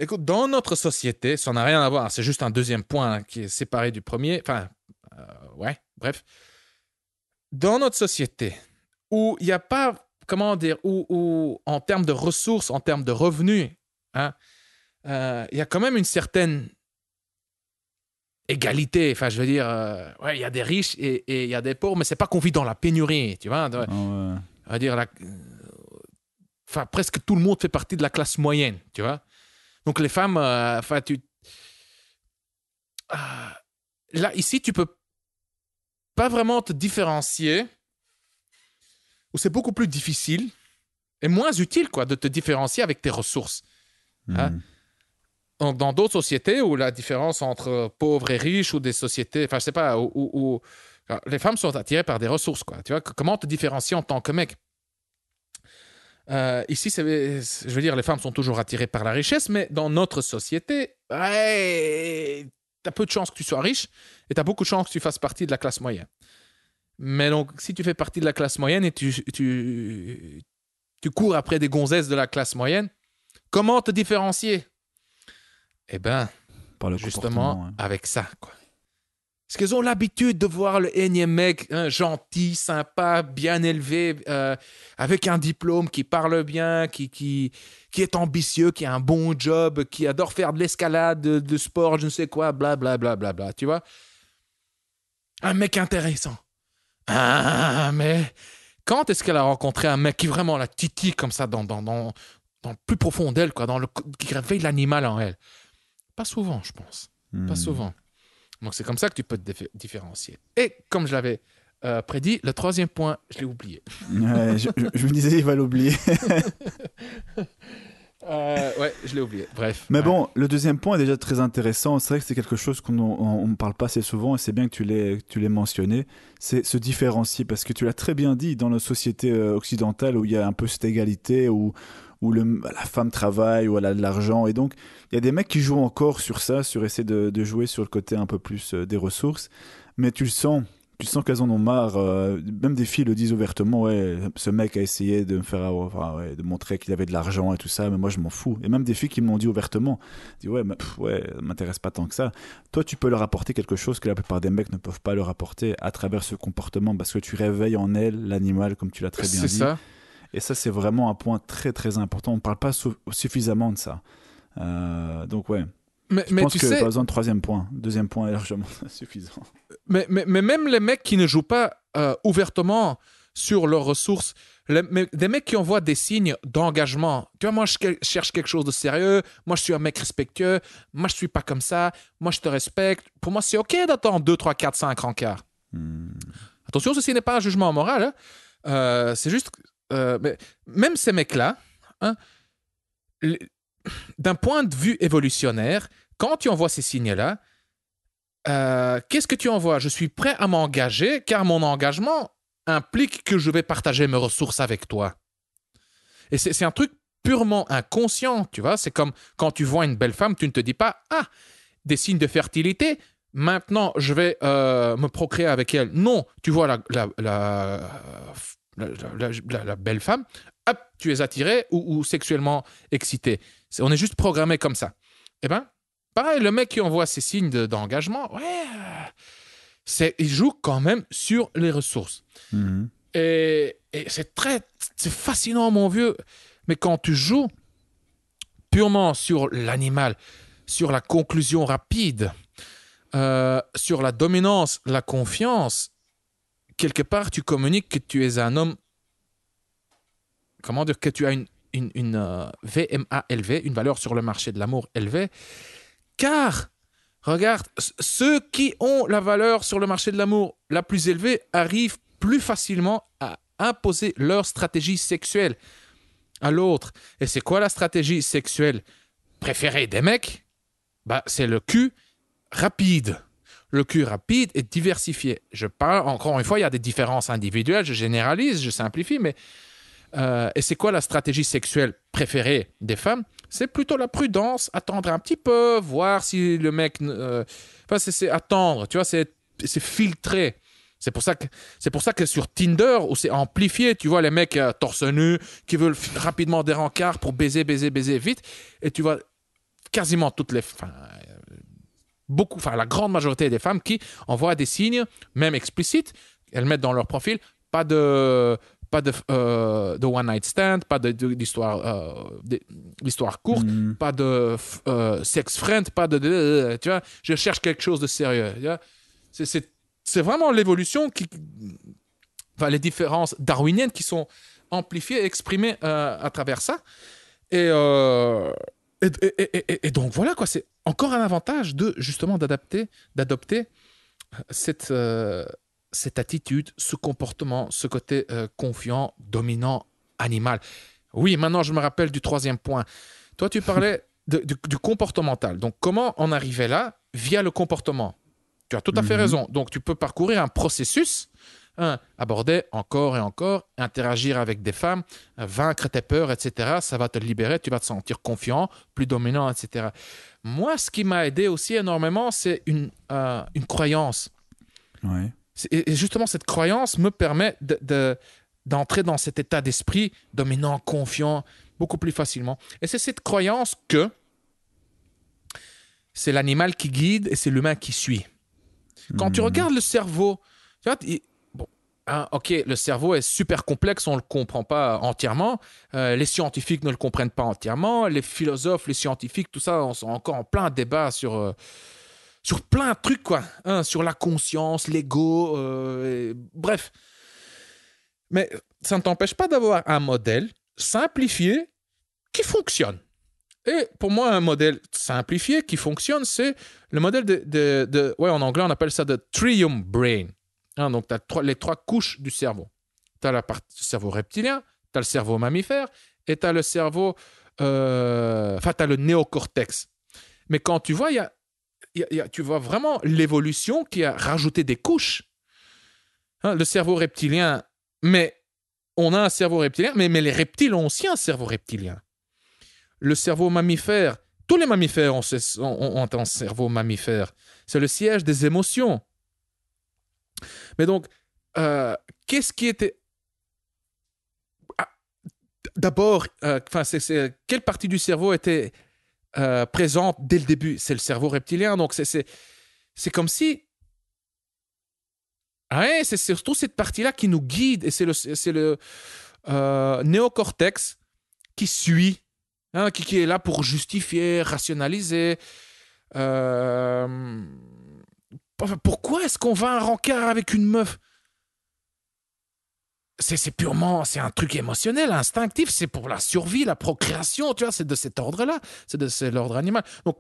[SPEAKER 2] écoute, dans notre société, ça n'a rien à voir, c'est juste un deuxième point qui est séparé du premier. Enfin, euh, ouais, bref. Dans notre société, où il n'y a pas, comment dire, où, où en termes de ressources, en termes de revenus, hein, euh, il y a quand même une certaine égalité. Enfin, je veux dire, euh, ouais, il y a des riches et il y a des pauvres, mais c'est pas qu'on vit dans la pénurie, tu vois.
[SPEAKER 3] Ah ouais.
[SPEAKER 2] On va dire, la- enfin, presque tout le monde fait partie de la classe moyenne, tu vois. Donc les femmes, euh, enfin, tu... Ah, là, ici, tu peux pas vraiment te différencier, ou c'est beaucoup plus difficile et moins utile, quoi, de te différencier avec tes ressources. Hein?
[SPEAKER 3] Mhm.
[SPEAKER 2] Donc, dans d'autres sociétés où la différence entre pauvres et riches ou des sociétés, enfin, je sais pas, où, où- les femmes sont attirées par des ressources, quoi. Tu vois, comment te différencier en tant que mec? Euh, Ici, je veux dire, les femmes sont toujours attirées par la richesse, mais dans notre société, ouais, t'as peu de chances que tu sois riche et t'as beaucoup de chances que tu fasses partie de la classe moyenne. Mais donc, si tu fais partie de la classe moyenne et tu, tu, tu cours après des gonzesses de la classe moyenne, comment te différencier? Eh
[SPEAKER 3] le
[SPEAKER 2] justement
[SPEAKER 3] ouais.
[SPEAKER 2] avec ça. Quoi. Parce qu'ils ont l'habitude de voir le énième mec hein, gentil, sympa, bien élevé, euh, avec un diplôme, qui parle bien, qui, qui, qui est ambitieux, qui a un bon job, qui adore faire de l'escalade, de, de sport, je ne sais quoi, bla bla bla bla bla, tu vois. Un mec intéressant. Ah, mais quand est-ce qu'elle a rencontré un mec qui vraiment la titille comme ça dans, dans, dans, dans le plus profond d'elle, quoi, dans le, qui réveille l'animal en elle? Pas souvent, je pense. Pas
[SPEAKER 3] Hmm.
[SPEAKER 2] souvent. Donc c'est comme ça que tu peux te diffé- différencier. Et comme je l'avais euh, prédit, le troisième point, je l'ai oublié.
[SPEAKER 3] Ouais, je, je- je me disais, il va l'oublier.
[SPEAKER 2] Euh, ouais, je l'ai oublié. Bref.
[SPEAKER 3] Mais
[SPEAKER 2] Ouais.
[SPEAKER 3] bon, le deuxième point est déjà très intéressant. C'est vrai que c'est quelque chose qu'on ne parle pas assez souvent et c'est bien que tu l'aies que tu l'aies mentionné. C'est se différencier parce que tu l'as très bien dit dans nos sociétés euh, occidentales où il y a un peu cette égalité, où, où le- la femme travaille, où elle a de l'argent. Et donc, il y a des mecs qui jouent encore sur ça, sur essayer de, de jouer sur le côté un peu plus euh, des ressources. Mais tu le sens. Tu sens qu'elles en ont marre. euh, même des filles le disent ouvertement. Ouais, ce mec a essayé de me faire, avoir- enfin, ouais, de montrer qu'il avait de l'argent et tout ça, mais moi je m'en fous. Et même des filles qui me l'ont dit ouvertement. Dis ouais, mais, pff, ouais, ça m'intéresse pas tant que ça. Toi, tu peux leur apporter quelque chose que la plupart des mecs ne peuvent pas leur apporter à travers ce comportement, parce que tu réveilles en elle l'animal, comme tu l'as très bien
[SPEAKER 2] C'est
[SPEAKER 3] dit.
[SPEAKER 2] ça.
[SPEAKER 3] Et ça, c'est vraiment un point très très important. On ne parle pas suffisamment de ça. Euh, donc ouais,
[SPEAKER 2] Mais,
[SPEAKER 3] je
[SPEAKER 2] mais
[SPEAKER 3] pense
[SPEAKER 2] tu
[SPEAKER 3] que
[SPEAKER 2] sais,
[SPEAKER 3] pas besoin de troisième point. Deuxième point est largement suffisant.
[SPEAKER 2] mais, mais, mais même les mecs qui ne jouent pas euh, ouvertement sur leurs ressources, les- mais des mecs qui envoient des signes d'engagement. Tu vois, moi, je cherche quelque chose de sérieux. Moi, je suis un mec respectueux. Moi, je suis pas comme ça. Moi, je te respecte. Pour moi, c'est OK d'attendre 2, 3, 4, 5 rencarts.
[SPEAKER 3] Hmm.
[SPEAKER 2] Attention, ceci n'est pas un jugement moral. hein. Euh, c'est juste. Euh, mais même ces mecs-là, hein, d'un point de vue évolutionnaire, quand tu envoies ces signes-là, euh, qu'est-ce que tu envoies? Je suis prêt à m'engager car mon engagement implique que je vais partager mes ressources avec toi. Et c'est un truc purement inconscient, tu vois? C'est comme quand tu vois une belle femme, tu ne te dis pas Ah, des signes de fertilité, maintenant je vais euh, me procréer avec elle. Non, tu vois la, la- la- la- la belle femme, hop, tu es attiré ou, ou sexuellement excité. On est juste programmé comme ça. Eh ben, pareil, le mec qui envoie ces signes de- d'engagement, ouais, c'est, il joue quand même sur les ressources.
[SPEAKER 3] Mhm.
[SPEAKER 2] Et, et c'est très, c'est fascinant, mon vieux. Mais quand tu joues purement sur l'animal, sur la conclusion rapide, euh, sur la dominance, la confiance, quelque part, tu communiques que tu es un homme. Comment dire que tu as une, euh, VMA élevée, une valeur sur le marché de l'amour élevée, car regarde, ceux qui ont la valeur sur le marché de l'amour la plus élevée arrivent plus facilement à imposer leur stratégie sexuelle à l'autre. Et c'est quoi la stratégie sexuelle préférée des mecs? Bah, C'est le cul rapide. Le cul rapide et diversifié. Je parle, encore une fois, il y a des différences individuelles, je généralise, je simplifie, mais. euh, et c'est quoi la stratégie sexuelle préférée des femmes? C'est plutôt la prudence, attendre un petit peu, voir si le mec. euh, Enfin, c'est- attendre, tu vois, c'est filtrer. C'est pour ça que c'est pour ça que sur Tinder où c'est amplifié, tu vois les mecs euh, torse nu qui veulent rapidement des rencarts pour baiser, baiser, baiser vite, et tu vois quasiment toutes les, enfin beaucoup, enfin la grande majorité des femmes qui envoient des signes, même explicites, elles mettent dans leur profil pas de pas de, euh, de one night stand, pas de- de- d'histoire euh, d'histoire courte,
[SPEAKER 3] Mhm.
[SPEAKER 2] pas de euh, sex friend, pas de, tu vois, je cherche quelque chose de sérieux. C'est- C'est c'est vraiment l'évolution qui, enfin les différences darwiniennes qui sont amplifiées et exprimées à travers ça. Et, et, et- et- et- et donc voilà quoi, c'est encore un avantage de justement d'adapter, d'adopter cette euh, cette attitude, ce comportement, ce côté euh, confiant, dominant, animal. Oui, maintenant je me rappelle du troisième point. Toi, tu parlais de- du, du comportemental. Donc, comment en arriver là? Via le comportement Tu as tout à fait
[SPEAKER 3] Mhm.
[SPEAKER 2] raison. Donc, tu peux parcourir un processus, hein, aborder encore et encore, interagir avec des femmes, vaincre tes peurs, etc. Ça va te libérer, tu vas te sentir confiant, plus dominant, etc. Moi, ce qui m'a aidé aussi énormément, c'est une, euh, une croyance.
[SPEAKER 3] Ouais.
[SPEAKER 2] Et justement, cette croyance me permet de- de- d'entrer dans cet état d'esprit dominant, confiant, beaucoup plus facilement. Et c'est cette croyance que c'est l'animal qui guide et c'est l'humain qui suit. Quand tu
[SPEAKER 3] Mhm.
[SPEAKER 2] regardes le cerveau, tu vois, hein, ok, le cerveau est super complexe, on ne le comprend pas entièrement. Euh, les scientifiques ne le comprennent pas entièrement. Les philosophes, les scientifiques, tout ça, on sont encore en plein débat sur, euh, sur plein de trucs, quoi. hein, sur la conscience, l'ego, euh, bref. Mais ça ne t'empêche pas d'avoir un modèle simplifié qui fonctionne. Et pour moi, un modèle simplifié qui fonctionne, c'est le modèle de, de, de- ouais, en anglais, on appelle ça de trium brain. Hein, donc, tu as les trois couches du cerveau. Tu as la partie cerveau reptilien, tu as le cerveau mammifère et tu as le cerveau, euh, enfin, tu as le néocortex. Mais quand tu vois, tu vois vraiment l'évolution qui a rajouté des couches. Hein, le cerveau reptilien, mais on a un cerveau reptilien, mais, les reptiles ont aussi un cerveau reptilien. Le cerveau mammifère, tous les mammifères ont un cerveau mammifère. C'est le siège des émotions. Mais donc, euh, qu'est-ce qui était. Ah, D'abord, euh, quelle partie du cerveau était euh, présente dès le début? C'est le cerveau reptilien. Donc, c'est- comme si. Ouais, c'est surtout cette partie-là qui nous guide et c'est le, le euh, néocortex qui suit, hein, qui, qui est là pour justifier, rationaliser. Pourquoi est-ce qu'on va à un rencard avec une meuf? C'est purement, c'est un truc émotionnel, instinctif, c'est pour la survie, la procréation, tu vois, c'est de cet ordre-là, c'est de l'ordre animal. Donc,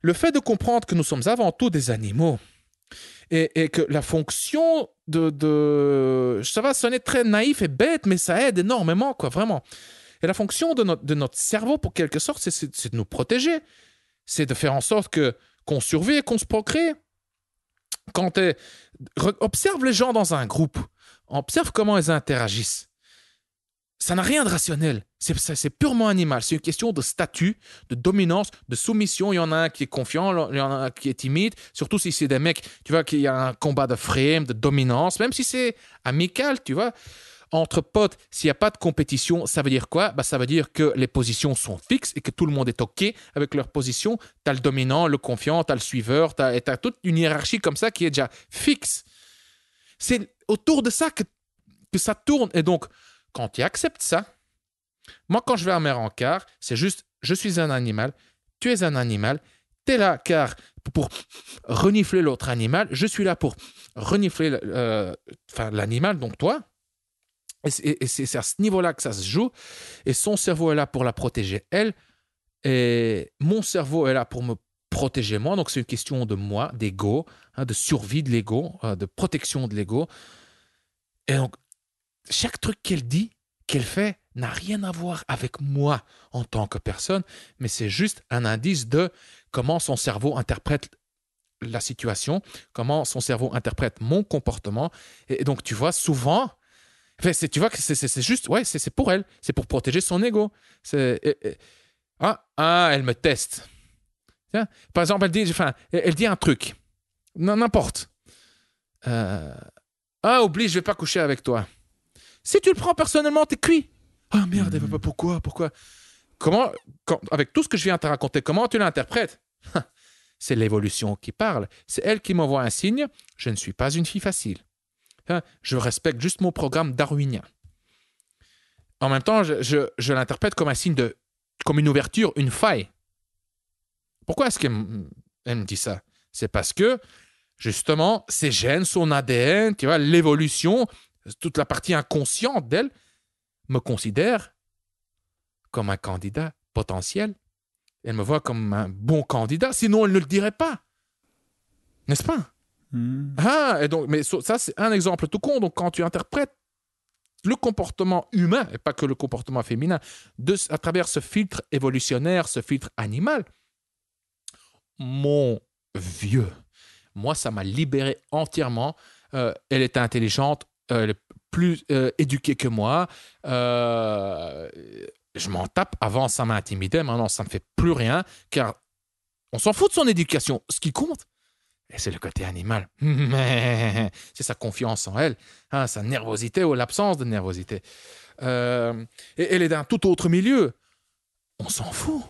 [SPEAKER 2] le fait de comprendre que nous sommes avant tout des animaux et, que la fonction de, de... Ça va sonner très naïf et bête, mais ça aide énormément, quoi, vraiment. Et la fonction de notre, cerveau, pour quelque sorte, c'est- de nous protéger. C'est de faire en sorte que qu'on survit et qu'on se procrée. Quand re- observe les gens dans un groupe, observe comment ils interagissent. Ça n'a rien de rationnel. C'est purement animal. C'est une question de statut, de dominance, de soumission. Il y en a un qui est confiant, il y en a un qui est timide. Surtout si c'est des mecs, tu vois, qu'il y a un combat de frame, de dominance, même si c'est amical, tu vois. Entre potes, s'il n'y a pas de compétition, ça veut dire quoi? Bah, Ça veut dire que les positions sont fixes et que tout le monde est OK avec leur position. Tu as le dominant, le confiant, tu as le suiveur, tu as, toute une hiérarchie comme ça qui est déjà fixe. C'est autour de ça que, que ça tourne. Et donc, quand tu acceptes ça, moi, quand je vais à mes rencarts, c'est juste, je suis un animal, tu es un animal, tu es là car pour renifler l'autre animal, je suis là pour renifler euh, l'animal, donc toi. Et c'est- à ce niveau-là que ça se joue. Et son cerveau est là pour la protéger, elle. Et mon cerveau est là pour me protéger, moi. Donc c'est une question de moi, d'ego, hein, de survie de l'ego, euh, de protection de l'ego. Et donc, chaque truc qu'elle dit, qu'elle fait, n'a rien à voir avec moi en tant que personne, mais c'est juste un indice de comment son cerveau interprète la situation, comment son cerveau interprète mon comportement. Et donc, tu vois, souvent, Tu vois que c'est- juste, ouais, c'est pour elle, c'est pour protéger son ego. Ah, ah, elle me teste. Tiens, par exemple, elle dit, enfin, elle dit un truc, n'importe. Euh, ah, oublie, je vais pas coucher avec toi. Si tu le prends personnellement, t'es cuit. Ah merde, pas- pourquoi, pourquoi? Comment, avec tout ce que je viens de te raconter, comment tu l'interprètes? C'est l'évolution qui parle. C'est elle qui m'envoie un signe. Je ne suis pas une fille facile. Hein, je respecte juste mon programme darwinien. En même temps, je, l'interprète comme un signe de, comme une ouverture, une faille. Pourquoi est-ce qu'elle me dit ça? C'est parce que, justement, ses gènes, son ADN, tu vois, l'évolution, toute la partie inconsciente d'elle, me considère comme un candidat potentiel. Elle me voit comme un bon candidat, sinon elle ne le dirait pas. N'est-ce pas?
[SPEAKER 3] Hmm.
[SPEAKER 2] ah, et donc, mais ça, c'est un exemple tout con. Donc, quand tu interprètes le comportement humain, et pas que le comportement féminin, à travers ce filtre évolutionnaire, ce filtre animal, mon vieux, moi, ça m'a libéré entièrement. Euh, elle était intelligente, euh, elle est plus euh, éduquée que moi. Je m'en tape. Avant, ça m'intimidait. Maintenant, ça ne me fait plus rien, car on s'en fout de son éducation. Ce qui compte, et c'est le côté animal. c'est sa confiance en elle, hein, sa nervosité ou l'absence de nervosité. Euh, et elle est d'un tout autre milieu. On s'en fout.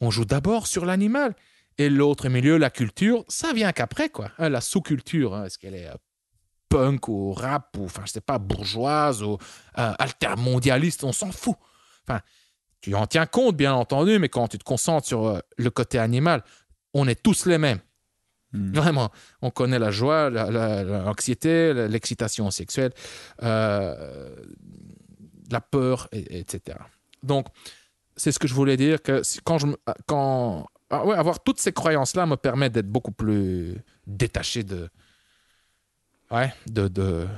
[SPEAKER 2] On joue d'abord sur l'animal. Et l'autre milieu, la culture, ça vient qu'après, quoi. Hein, la sous-culture, hein, est-ce qu'elle est euh, punk ou rap ou, enfin, je sais pas, bourgeoise ou euh, altermondialiste, on s'en fout. Enfin, tu en tiens compte, bien entendu, mais quand tu te concentres sur euh, le côté animal, on est tous les mêmes.
[SPEAKER 3] Hmm.
[SPEAKER 2] Vraiment, on connaît la joie, la- la- l'anxiété, la- l'excitation sexuelle, euh, la peur, et- etc. Donc, c'est ce que je voulais dire que quand je me- quand ah ouais, avoir toutes ces croyances là me permet d'être beaucoup plus détaché de ouais de, de-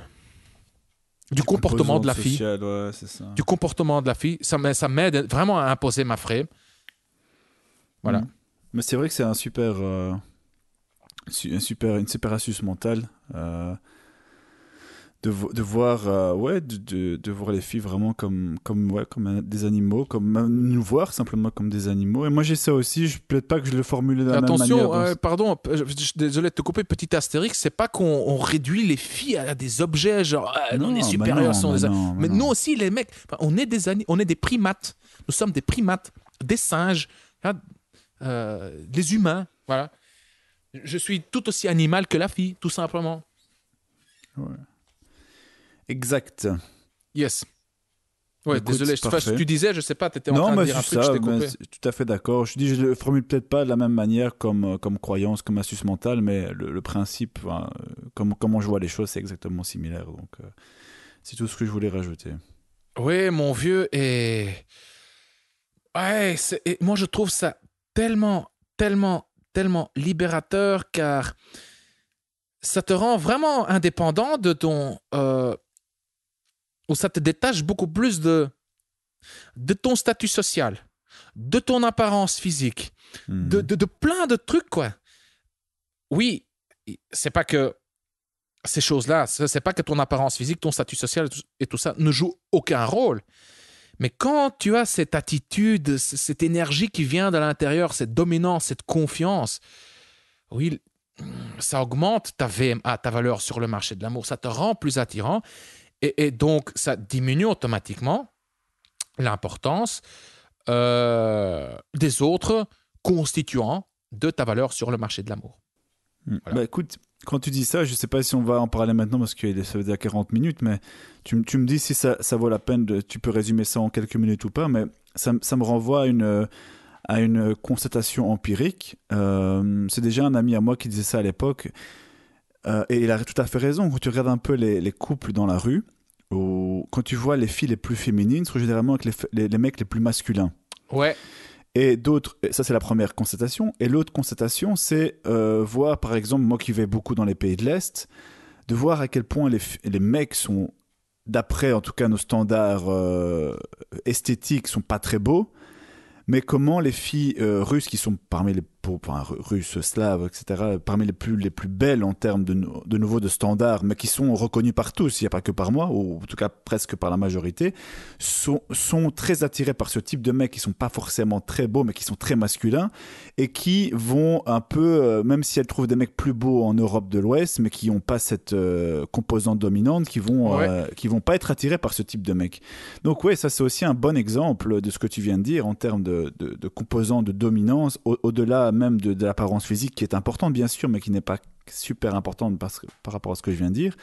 [SPEAKER 2] du comportement de la fille
[SPEAKER 3] Social, ouais, c'est ça.
[SPEAKER 2] du comportement de la fille ça m'aide- ça m'aide vraiment à imposer ma frame voilà.
[SPEAKER 3] Mm. Mais c'est vrai que c'est un super, euh, super, une super astuce mentale euh, de, vo- de voir, euh, ouais, de, de, de voir les filles vraiment comme, comme, ouais, comme des animaux, comme même nous voir simplement comme des animaux. Et moi j'ai ça aussi. Je peut-être pas que je le formule de la même
[SPEAKER 2] Attention,
[SPEAKER 3] manière. dans-
[SPEAKER 2] euh, pardon, je, je désolé de te couper, petit astérix, c'est pas qu'on on réduit les filles à des objets, genre ah, nous, on est
[SPEAKER 3] mais
[SPEAKER 2] supérieurs,
[SPEAKER 3] non,
[SPEAKER 2] sont
[SPEAKER 3] mais
[SPEAKER 2] des-
[SPEAKER 3] non,
[SPEAKER 2] Mais
[SPEAKER 3] non.
[SPEAKER 2] nous aussi, les mecs, on est des on est des primates. Nous sommes des primates, des singes, hein, euh, les humains, voilà. Je suis tout aussi animal que la fille, tout simplement.
[SPEAKER 3] Exact.
[SPEAKER 2] Yes. Ouais,
[SPEAKER 3] Écoute,
[SPEAKER 2] désolé. je- enfin,
[SPEAKER 3] parfait.
[SPEAKER 2] tu disais, je sais pas, tu étais en
[SPEAKER 3] Non,
[SPEAKER 2] train de dire un truc,
[SPEAKER 3] ça,
[SPEAKER 2] je coupé.
[SPEAKER 3] tout à fait d'accord. Je dis, je le formule peut-être pas de la même manière comme, euh, comme croyance, comme astuce mentale, mais le, le principe, euh, comme, comment je vois les choses, c'est exactement similaire. Donc, euh, c'est tout ce que je voulais rajouter.
[SPEAKER 2] Oui, mon vieux, et. Ouais, et moi je trouve ça tellement, tellement, tellement libérateur car ça te rend vraiment indépendant de ton. euh, ou ça te détache beaucoup plus de, de ton statut social, de ton apparence physique,
[SPEAKER 3] Hmm.
[SPEAKER 2] de, de, de plein de trucs, quoi. Oui, c'est pas que ces choses-là, ce- c'est pas que ton apparence physique, ton statut social et tout- ça ne joue aucun rôle. Mais quand tu as cette attitude, cette énergie qui vient de l'intérieur, cette dominance, cette confiance, oui, ça augmente ta valeur sur le marché de l'amour, ça te rend plus attirant et, et donc ça diminue automatiquement l'importance euh, des autres constituants de ta valeur sur le marché de l'amour.
[SPEAKER 3] Hmm.
[SPEAKER 2] Voilà.
[SPEAKER 3] Bah écoute, quand tu dis ça, je sais pas si on va en parler maintenant parce que ça veut dire 40 minutes, mais tu, me dis si ça, ça vaut la peine, de, tu peux résumer ça en quelques minutes ou pas, mais ça, me renvoie à une, à une constatation empirique. Euh, c'est déjà un ami à moi qui disait ça à l'époque, euh, et il a tout à fait raison. Quand tu regardes un peu les, les couples dans la rue, ou quand tu vois les filles les plus féminines, sont généralement avec les, les- les mecs les plus masculins.
[SPEAKER 2] Ouais,
[SPEAKER 3] Et d'autres, ça c'est la première constatation. Et l'autre constatation, c'est euh, voir, par exemple, moi qui vais beaucoup dans les pays de l'Est, de voir à quel point les, les mecs sont, d'après en tout cas nos standards euh, esthétiques, sont pas très beaux. Mais comment les filles euh, russes, qui sont parmi les pour- enfin, ru- russes, slaves, etc., parmi les plus, les plus belles en termes de, de nouveau de standards, mais qui sont reconnues par tous, il n'y a pas que par moi, ou en tout cas presque par la majorité, sont, sont très attirés par ce type de mecs qui sont pas forcément très beaux, mais qui sont très masculins, et qui vont un peu, euh, même si elles trouvent des mecs plus beaux en Europe de l'Ouest, mais qui n'ont pas cette euh, composante dominante, qui vont,
[SPEAKER 2] Ouais.
[SPEAKER 3] euh, qui vont pas être attirés par ce type de mecs. Donc ouais, ça c'est aussi un bon exemple de ce que tu viens de dire en termes de, de, de composants de dominance, au- au-delà même de, de l'apparence physique qui est importante bien sûr, mais qui n'est pas super importante parce que- par rapport à ce que je viens de dire.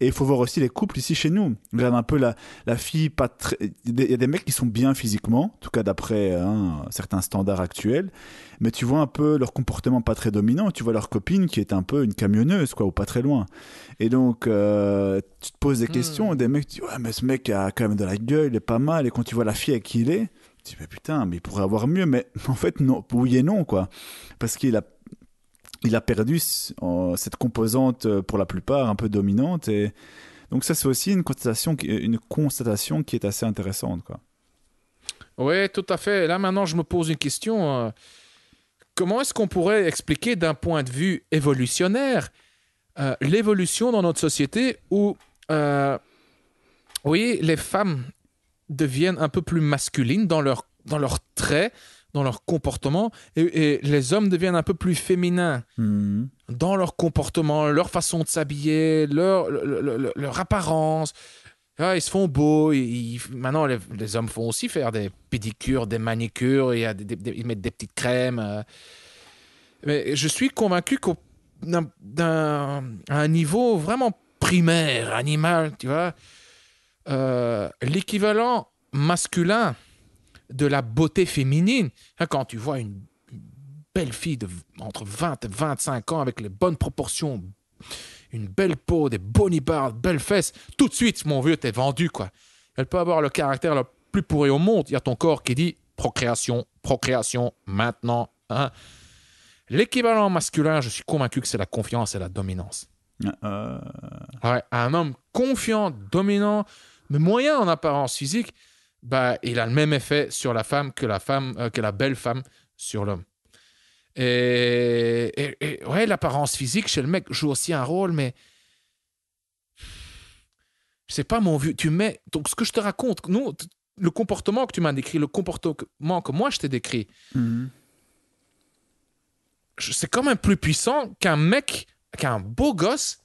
[SPEAKER 3] Et il faut voir aussi les couples ici chez nous. Regarde un peu la, la fille, pas très... il y a des mecs qui sont bien physiquement, en tout cas d'après hein, certains standards actuels, mais tu vois un peu leur comportement pas très dominant, tu vois leur copine qui est un peu une camionneuse, quoi, ou pas très loin. Et donc, euh, tu te poses des
[SPEAKER 2] Hmm.
[SPEAKER 3] questions, des mecs, tu dis, ouais, mais ce mec a quand même de la gueule, il est pas mal, et quand tu vois la fille avec qui il est, dis, mais putain, mais il pourrait avoir mieux, mais en fait, non, oui et non, quoi. Parce qu'il a, il a perdu cette composante, euh, pour la plupart, un peu dominante, et donc ça, c'est aussi une constatation, qui- une constatation qui est assez intéressante, quoi.
[SPEAKER 2] Oui, tout à fait. Là, maintenant, je me pose une question. euh, comment est-ce qu'on pourrait expliquer d'un point de vue évolutionnaire euh, l'évolution dans notre société où, euh, oui, les femmes deviennent un peu plus masculines dans leurs dans traits, dans leur comportement, et, et les hommes deviennent un peu plus féminins
[SPEAKER 3] Mhm.
[SPEAKER 2] dans leur comportement, leur façon de s'habiller, leur, le- le- le- leur apparence. Ah, ils se font beaux. ils- ils- maintenant, les, les hommes font aussi faire des pédicures, des manicures. Il y a des- ils mettent des petites crèmes. euh. Mais je suis convaincu qu'au d'un- d'un à un niveau vraiment primaire, animal, tu vois, euh, l'équivalent masculin de la beauté féminine, hein, quand tu vois une, belle fille de entre 20 et 25 ans avec les bonnes proportions, une belle peau, des bonibards, belles fesses, tout de suite, mon vieux, t'es vendu, quoi. Elle peut avoir le caractère le plus pourri au monde. Il y a ton corps qui dit procréation, procréation, maintenant. hein. L'équivalent masculin, je suis convaincu que c'est la confiance et la dominance.
[SPEAKER 3] Euh,
[SPEAKER 2] Ouais, un homme confiant, dominant, mais moyen en apparence physique, bah, il a le même effet sur la femme que la femme, euh, que la belle femme sur l'homme. Et, et- et, ouais, l'apparence physique chez le mec joue aussi un rôle, mais sais pas mon vieux. Tu mets donc ce que je te raconte, nous, le comportement que tu m'as décrit, le comportement que moi je t'ai décrit,
[SPEAKER 3] mhm.
[SPEAKER 2] c'est quand même plus puissant qu'un mec, qu'un beau gosse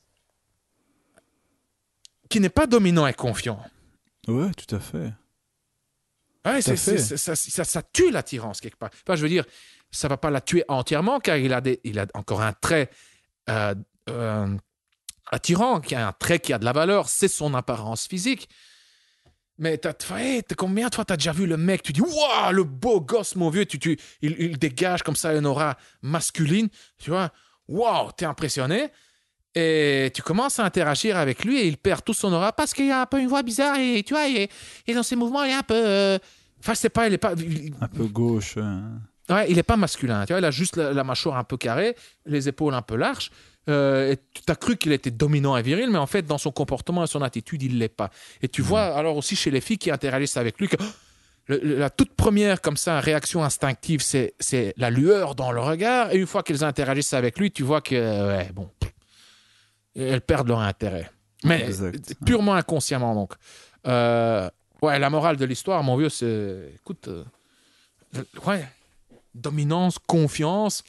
[SPEAKER 2] qui n'est pas dominant et confiant.
[SPEAKER 3] Ouais, tout à fait.
[SPEAKER 2] Ouais,
[SPEAKER 3] Tout à fait.
[SPEAKER 2] ça, ça, ça tue l'attirance quelque part. Enfin, je veux dire, ça va pas la tuer entièrement car il a, des, il a encore un trait euh, euh, attirant, qui a un trait qui a de la valeur, c'est son apparence physique. Mais t'as, t'as combien de fois t'as déjà vu le mec, tu dis waouh le beau gosse mon vieux, tu, tu, il, il dégage comme ça une aura masculine, tu vois, waouh t'es impressionné. Et tu commences à interagir avec lui et il perd tout son aura parce qu'il a un peu une voix bizarre et tu vois, il est- et dans ses mouvements, il est un peu. euh, Enfin, je sais pas, il est pas. il-
[SPEAKER 3] Un peu gauche. hein.
[SPEAKER 2] Ouais, il est pas masculin. Tu vois, il a juste la, la mâchoire un peu carrée, les épaules un peu larges. euh, et tu as cru qu'il était dominant et viril, mais en fait, dans son comportement et son attitude, il l'est pas. Et tu vois, alors aussi chez les filles qui interagissent avec lui, que oh, le- la toute première, comme ça, réaction instinctive, c'est c'est la lueur dans le regard. Et une fois qu'elles interagissent avec lui, tu vois que, ouais, bon, elles perdent leur intérêt. Mais
[SPEAKER 3] Exact.
[SPEAKER 2] purement inconsciemment, donc. Euh, ouais, la morale de l'histoire, mon vieux, c'est. Écoute. euh, ouais. Dominance, confiance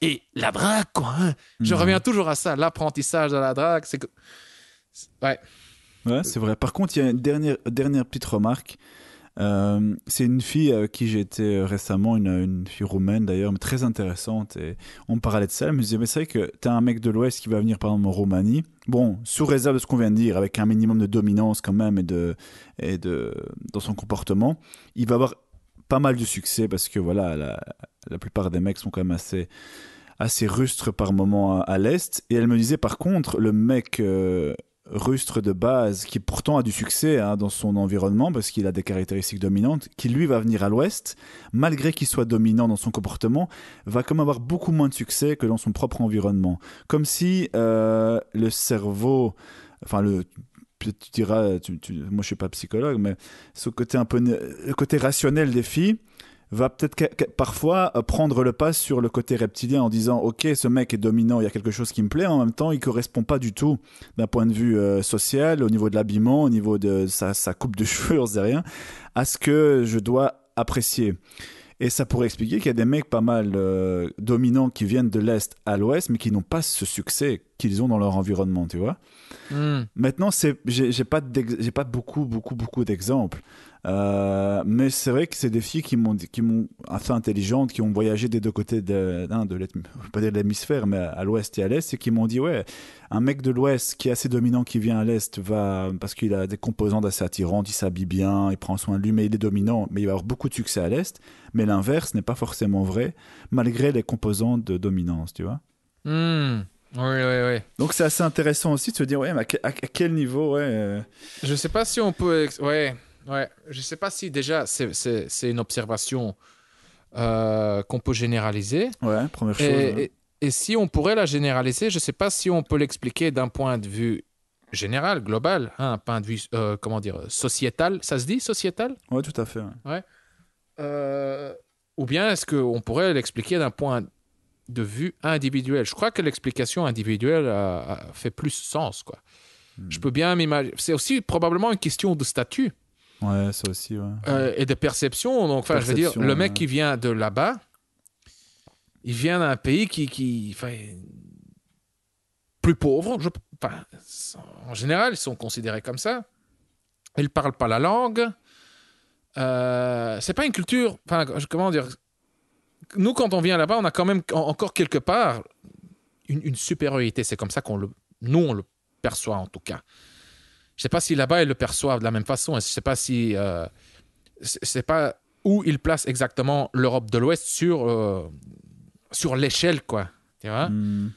[SPEAKER 2] et la drague, quoi. hein. Je
[SPEAKER 3] Mhm.
[SPEAKER 2] reviens toujours à ça, l'apprentissage de la drague. C'est que. Ouais.
[SPEAKER 3] Ouais, c'est vrai. Par contre, il y a une dernière, dernière petite remarque. Euh, c'est une fille avec qui j'ai été euh, récemment, une, une fille roumaine d'ailleurs, mais très intéressante. Et on parlait de ça. Elle me disait, mais c'est vrai que t'as un mec de l'Ouest qui va venir par exemple en Roumanie. Bon, sous réserve de ce qu'on vient de dire, avec un minimum de dominance quand même et de, et de, dans son comportement, il va avoir pas mal de succès parce que voilà, la, la plupart des mecs sont quand même assez assez rustres par moment à, l'est. Et elle me disait par contre, le mec euh, rustre de base, qui pourtant a du succès hein, dans son environnement parce qu'il a des caractéristiques dominantes, qui lui va venir à l'ouest, malgré qu'il soit dominant dans son comportement, va comme avoir beaucoup moins de succès que dans son propre environnement. Comme si euh, le cerveau, enfin le tu diras, tu- moi je suis pas psychologue, mais ce côté un peu, le côté rationnel des filles va peut-être parfois euh, prendre le pas sur le côté reptilien en disant ok ce mec est dominant il y a quelque chose qui me plaît en même temps il correspond pas du tout d'un point de vue euh, social au niveau de l'habillement au niveau de sa, sa coupe de cheveux on sait rien à ce que je dois apprécier et ça pourrait expliquer qu'il y a des mecs pas mal euh, dominants qui viennent de l'est à l'ouest mais qui n'ont pas ce succès qu'ils ont dans leur environnement tu vois
[SPEAKER 2] Hmm.
[SPEAKER 3] Maintenant, c'est, j'ai, pas, j'ai pas beaucoup, beaucoup, beaucoup d'exemples. Euh, mais c'est vrai que c'est des filles qui m'ont, qui m'ont assez intelligentes, qui ont voyagé des deux côtés de, de pas dire l'hémisphère, mais à l'ouest et à l'est, et qui m'ont dit ouais, un mec de l'ouest qui est assez dominant, qui vient à l'est, va parce qu'il a des composantes assez attirantes, il s'habille bien, il prend soin de lui, mais il est dominant, mais il va avoir beaucoup de succès à l'est. Mais l'inverse n'est pas forcément vrai, malgré les composantes de dominance, tu vois.
[SPEAKER 2] Hmm. Oui, oui, oui.
[SPEAKER 3] Donc c'est assez intéressant aussi de se dire ouais, mais à, que- à- à quel niveau ouais. euh,
[SPEAKER 2] Je sais pas si on peut. Ouais, ouais. Je sais pas si déjà c'est- c'est c'est une observation euh, qu'on peut généraliser.
[SPEAKER 3] Ouais, première chose.
[SPEAKER 2] Et,
[SPEAKER 3] ouais.
[SPEAKER 2] et- et si on pourrait la généraliser, je sais pas si on peut l'expliquer d'un point de vue général, global, hein, un point de vue, euh, comment dire, sociétal. Ça se dit, sociétal?
[SPEAKER 3] Ouais, tout à fait. ouais.
[SPEAKER 2] Euh, Ou bien est-ce qu'on pourrait l'expliquer d'un point de vue individuel? Je crois que l'explication individuelle a, a fait plus sens. Quoi.
[SPEAKER 3] Hmm.
[SPEAKER 2] Je peux bien m'imaginer. C'est aussi probablement une question de statut.
[SPEAKER 3] Ouais, ça aussi, ouais.
[SPEAKER 2] Euh, et de perception. Donc, enfin, je veux dire, le mec
[SPEAKER 3] ouais.
[SPEAKER 2] qui vient de là-bas, il vient d'un pays qui, qui enfin, plus pauvre. Je, enfin, en général, ils sont considérés comme ça. Ils ne parlent pas la langue. Euh, c'est pas une culture. Enfin, comment dire nous, quand on vient là-bas, on a quand même en- encore quelque part une, une supériorité. C'est comme ça qu'on le, nous, on le perçoit en tout cas. Je sais pas si là-bas ils le perçoivent de la même façon. Je sais pas si euh, c'est pas où ils placent exactement l'Europe de l'Ouest sur euh, sur l'échelle, quoi. Tu vois?
[SPEAKER 3] Hmm.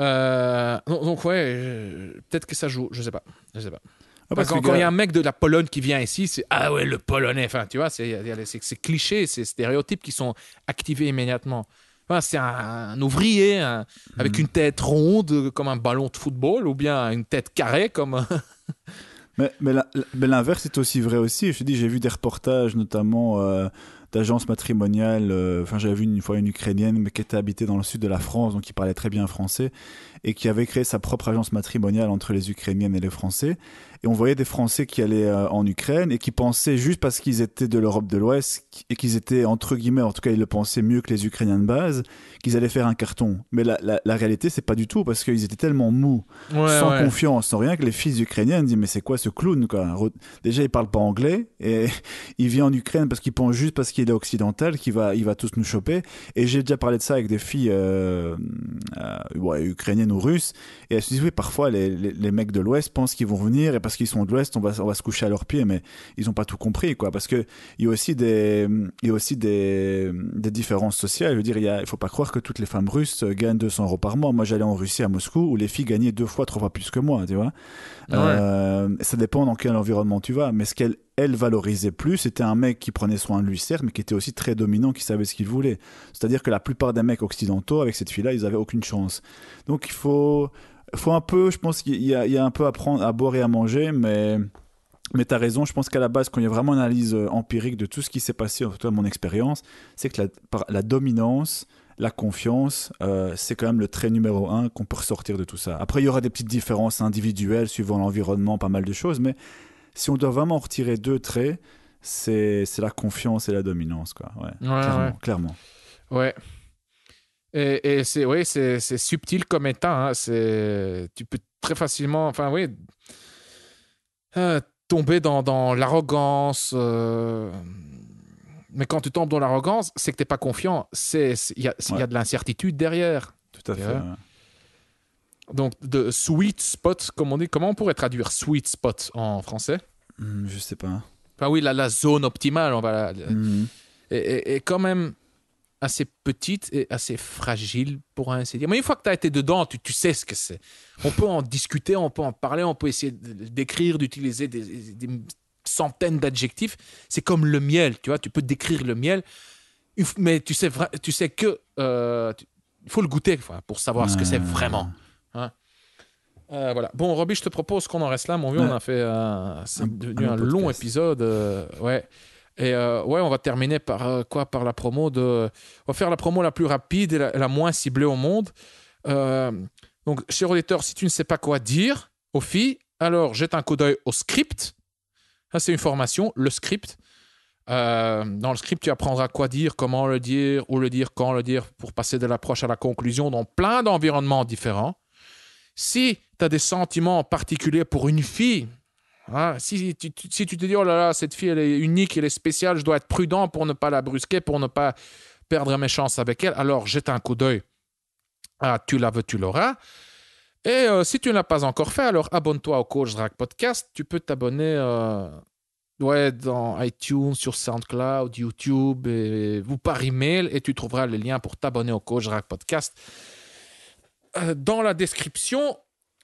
[SPEAKER 2] Euh, donc, ouais, euh, peut-être que ça joue. Je sais pas. Je sais pas.
[SPEAKER 3] Ah,
[SPEAKER 2] Parce
[SPEAKER 3] parce
[SPEAKER 2] que quand il y a un mec de la Pologne qui vient ici, c'est ah ouais, le polonais. Enfin, tu vois, c'est c'est clichés, c'est stéréotypes qui sont activés immédiatement. Enfin, c'est un, un ouvrier un- avec
[SPEAKER 3] Mhm.
[SPEAKER 2] une tête ronde comme un ballon de football ou bien une tête carrée comme.
[SPEAKER 3] Mais, mais l'inverse est aussi vrai aussi. Je te dis, j'ai vu des reportages, notamment euh, d'agences matrimoniales. euh, Enfin, j'avais vu une fois une Ukrainienne, mais qui était habitée dans le sud de la France, donc qui parlait très bien français, et qui avait créé sa propre agence matrimoniale entre les Ukrainiennes et les Français. Et on voyait des Français qui allaient euh, en Ukraine et qui pensaient juste parce qu'ils étaient de l'Europe de l'Ouest et qu'ils étaient entre guillemets, en tout cas, ils le pensaient mieux que les Ukrainiens de base, qu'ils allaient faire un carton. Mais la, la, la réalité, c'est pas du tout parce qu'ils étaient tellement mous
[SPEAKER 2] Ouais,
[SPEAKER 3] sans
[SPEAKER 2] ouais.
[SPEAKER 3] confiance, sans rien, que les fils ukrainiennes disent mais c'est quoi ce clown quoi? Déjà il parle pas anglais et il vient en Ukraine parce qu'il pense juste parce qu'il est occidental qu'il va il va tous nous choper. Et j'ai déjà parlé de ça avec des filles euh, euh, ouais, ukrainiennes ou russes et elles se disent oui parfois les, les, les mecs de l'Ouest pensent qu'ils vont venir et parce qu'ils sont de l'Ouest on va on va se coucher à leurs pieds mais ils ont pas tout compris quoi parce que il y a aussi des il y a aussi des, des différences sociales. Je veux dire il il faut pas croire que toutes les femmes russes gagnent 200 euros par mois. Moi j'allais en Russie à Moscou où les filles gagnaient deux fois trois fois plus que moi tu vois.
[SPEAKER 2] Ouais.
[SPEAKER 3] Euh, ça dépend dans quel environnement tu vas. Mais ce qu'elle elle valorisait plus, c'était un mec qui prenait soin de lui, certes, mais qui était aussi très dominant, qui savait ce qu'il voulait. C'est-à-dire que la plupart des mecs occidentaux, avec cette fille-là, ils avaient aucune chance. Donc il faut, faut un peu, je pense qu'il y a, il y a un peu à prendre, à boire et à manger, mais. Mais tu as raison, je pense qu'à la base, quand il y a vraiment une analyse euh, empirique de tout ce qui s'est passé, en tout cas mon expérience, c'est que la, dominance, la confiance, euh, c'est quand même le trait numéro un qu'on peut ressortir de tout ça. Après, il y aura des petites différences individuelles suivant l'environnement, pas mal de choses, mais si on doit vraiment en retirer deux traits, c'est c'est la confiance et la dominance. Quoi. Ouais,
[SPEAKER 2] Ouais,
[SPEAKER 3] clairement,
[SPEAKER 2] ouais.
[SPEAKER 3] clairement.
[SPEAKER 2] Ouais. Et, et c'est oui, c'est subtil comme état. hein. C'est tu peux très facilement, enfin oui, euh, tomber dans, dans l'arrogance. euh, Mais quand tu tombes dans l'arrogance, c'est que t'es pas confiant. C'est il y a, y de l'incertitude derrière.
[SPEAKER 3] Tout à fait.
[SPEAKER 2] Ouais. Donc de sweet spot, comme on dit. Comment on pourrait traduire sweet spot en français?
[SPEAKER 3] Hmm, je sais pas.
[SPEAKER 2] Enfin oui, la, la zone optimale, on va. la-
[SPEAKER 3] Hmm.
[SPEAKER 2] est, est- est quand même assez petite et assez fragile, pour ainsi dire. Mais une fois que tu as été dedans, tu, tu sais ce que c'est. On peut en discuter, on peut en parler, on peut essayer d'écrire, d'utiliser des, des centaines d'adjectifs. C'est comme le miel, tu vois, tu peux décrire le miel, mais tu sais, tu sais que... euh, il faut le goûter enfin, pour savoir ce que c'est
[SPEAKER 3] Ouais.
[SPEAKER 2] vraiment. hein. Euh, voilà. Bon, Robbie, je te propose qu'on en reste là. Mon vieux,
[SPEAKER 3] Ouais.
[SPEAKER 2] on a fait... euh,
[SPEAKER 3] Un-
[SPEAKER 2] devenu
[SPEAKER 3] un
[SPEAKER 2] un,
[SPEAKER 3] long
[SPEAKER 2] épisode. euh, ouais. Et euh, ouais, on va terminer par euh, quoi? Par la promo de. On va faire la promo la plus rapide et la, moins ciblée au monde. Euh, donc, cher auditeur, si tu ne sais pas quoi dire aux filles, alors jette un coup d'œil au script. Ça, c'est une formation, le script. Dans le script, tu apprendras quoi dire, comment le dire, où le dire, quand le dire, pour passer de l'approche à la conclusion dans plein d'environnements différents. Si tu as des sentiments particuliers pour une fille, hein, si, tu, te dis, oh là là, cette fille, elle est unique, elle est spéciale, je dois être prudent pour ne pas la brusquer, pour ne pas perdre mes chances avec elle, alors jette un coup d'œil à Tu la veux, tu l'auras. Et euh, si tu ne l'as pas encore fait, alors abonne-toi au Coach Drag Podcast. Tu peux t'abonner euh, ouais, dans iTunes, sur SoundCloud, YouTube ou par email et tu trouveras le lien pour t'abonner au Coach Drag Podcast euh, dans la description.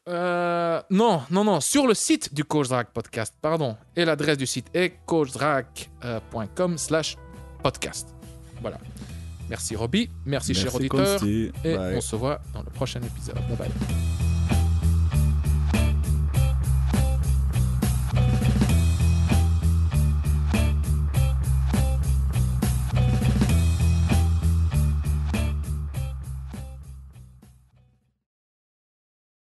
[SPEAKER 2] Euh, non, non, non, sur le site du Coach Podcast, pardon. Et l'adresse du site est coachdrag.com slash podcast. Voilà. Merci Robbie, merci, cher auditeur.
[SPEAKER 3] Consti.
[SPEAKER 2] Et
[SPEAKER 3] Bye.
[SPEAKER 2] on se voit dans le prochain épisode. Bye bye.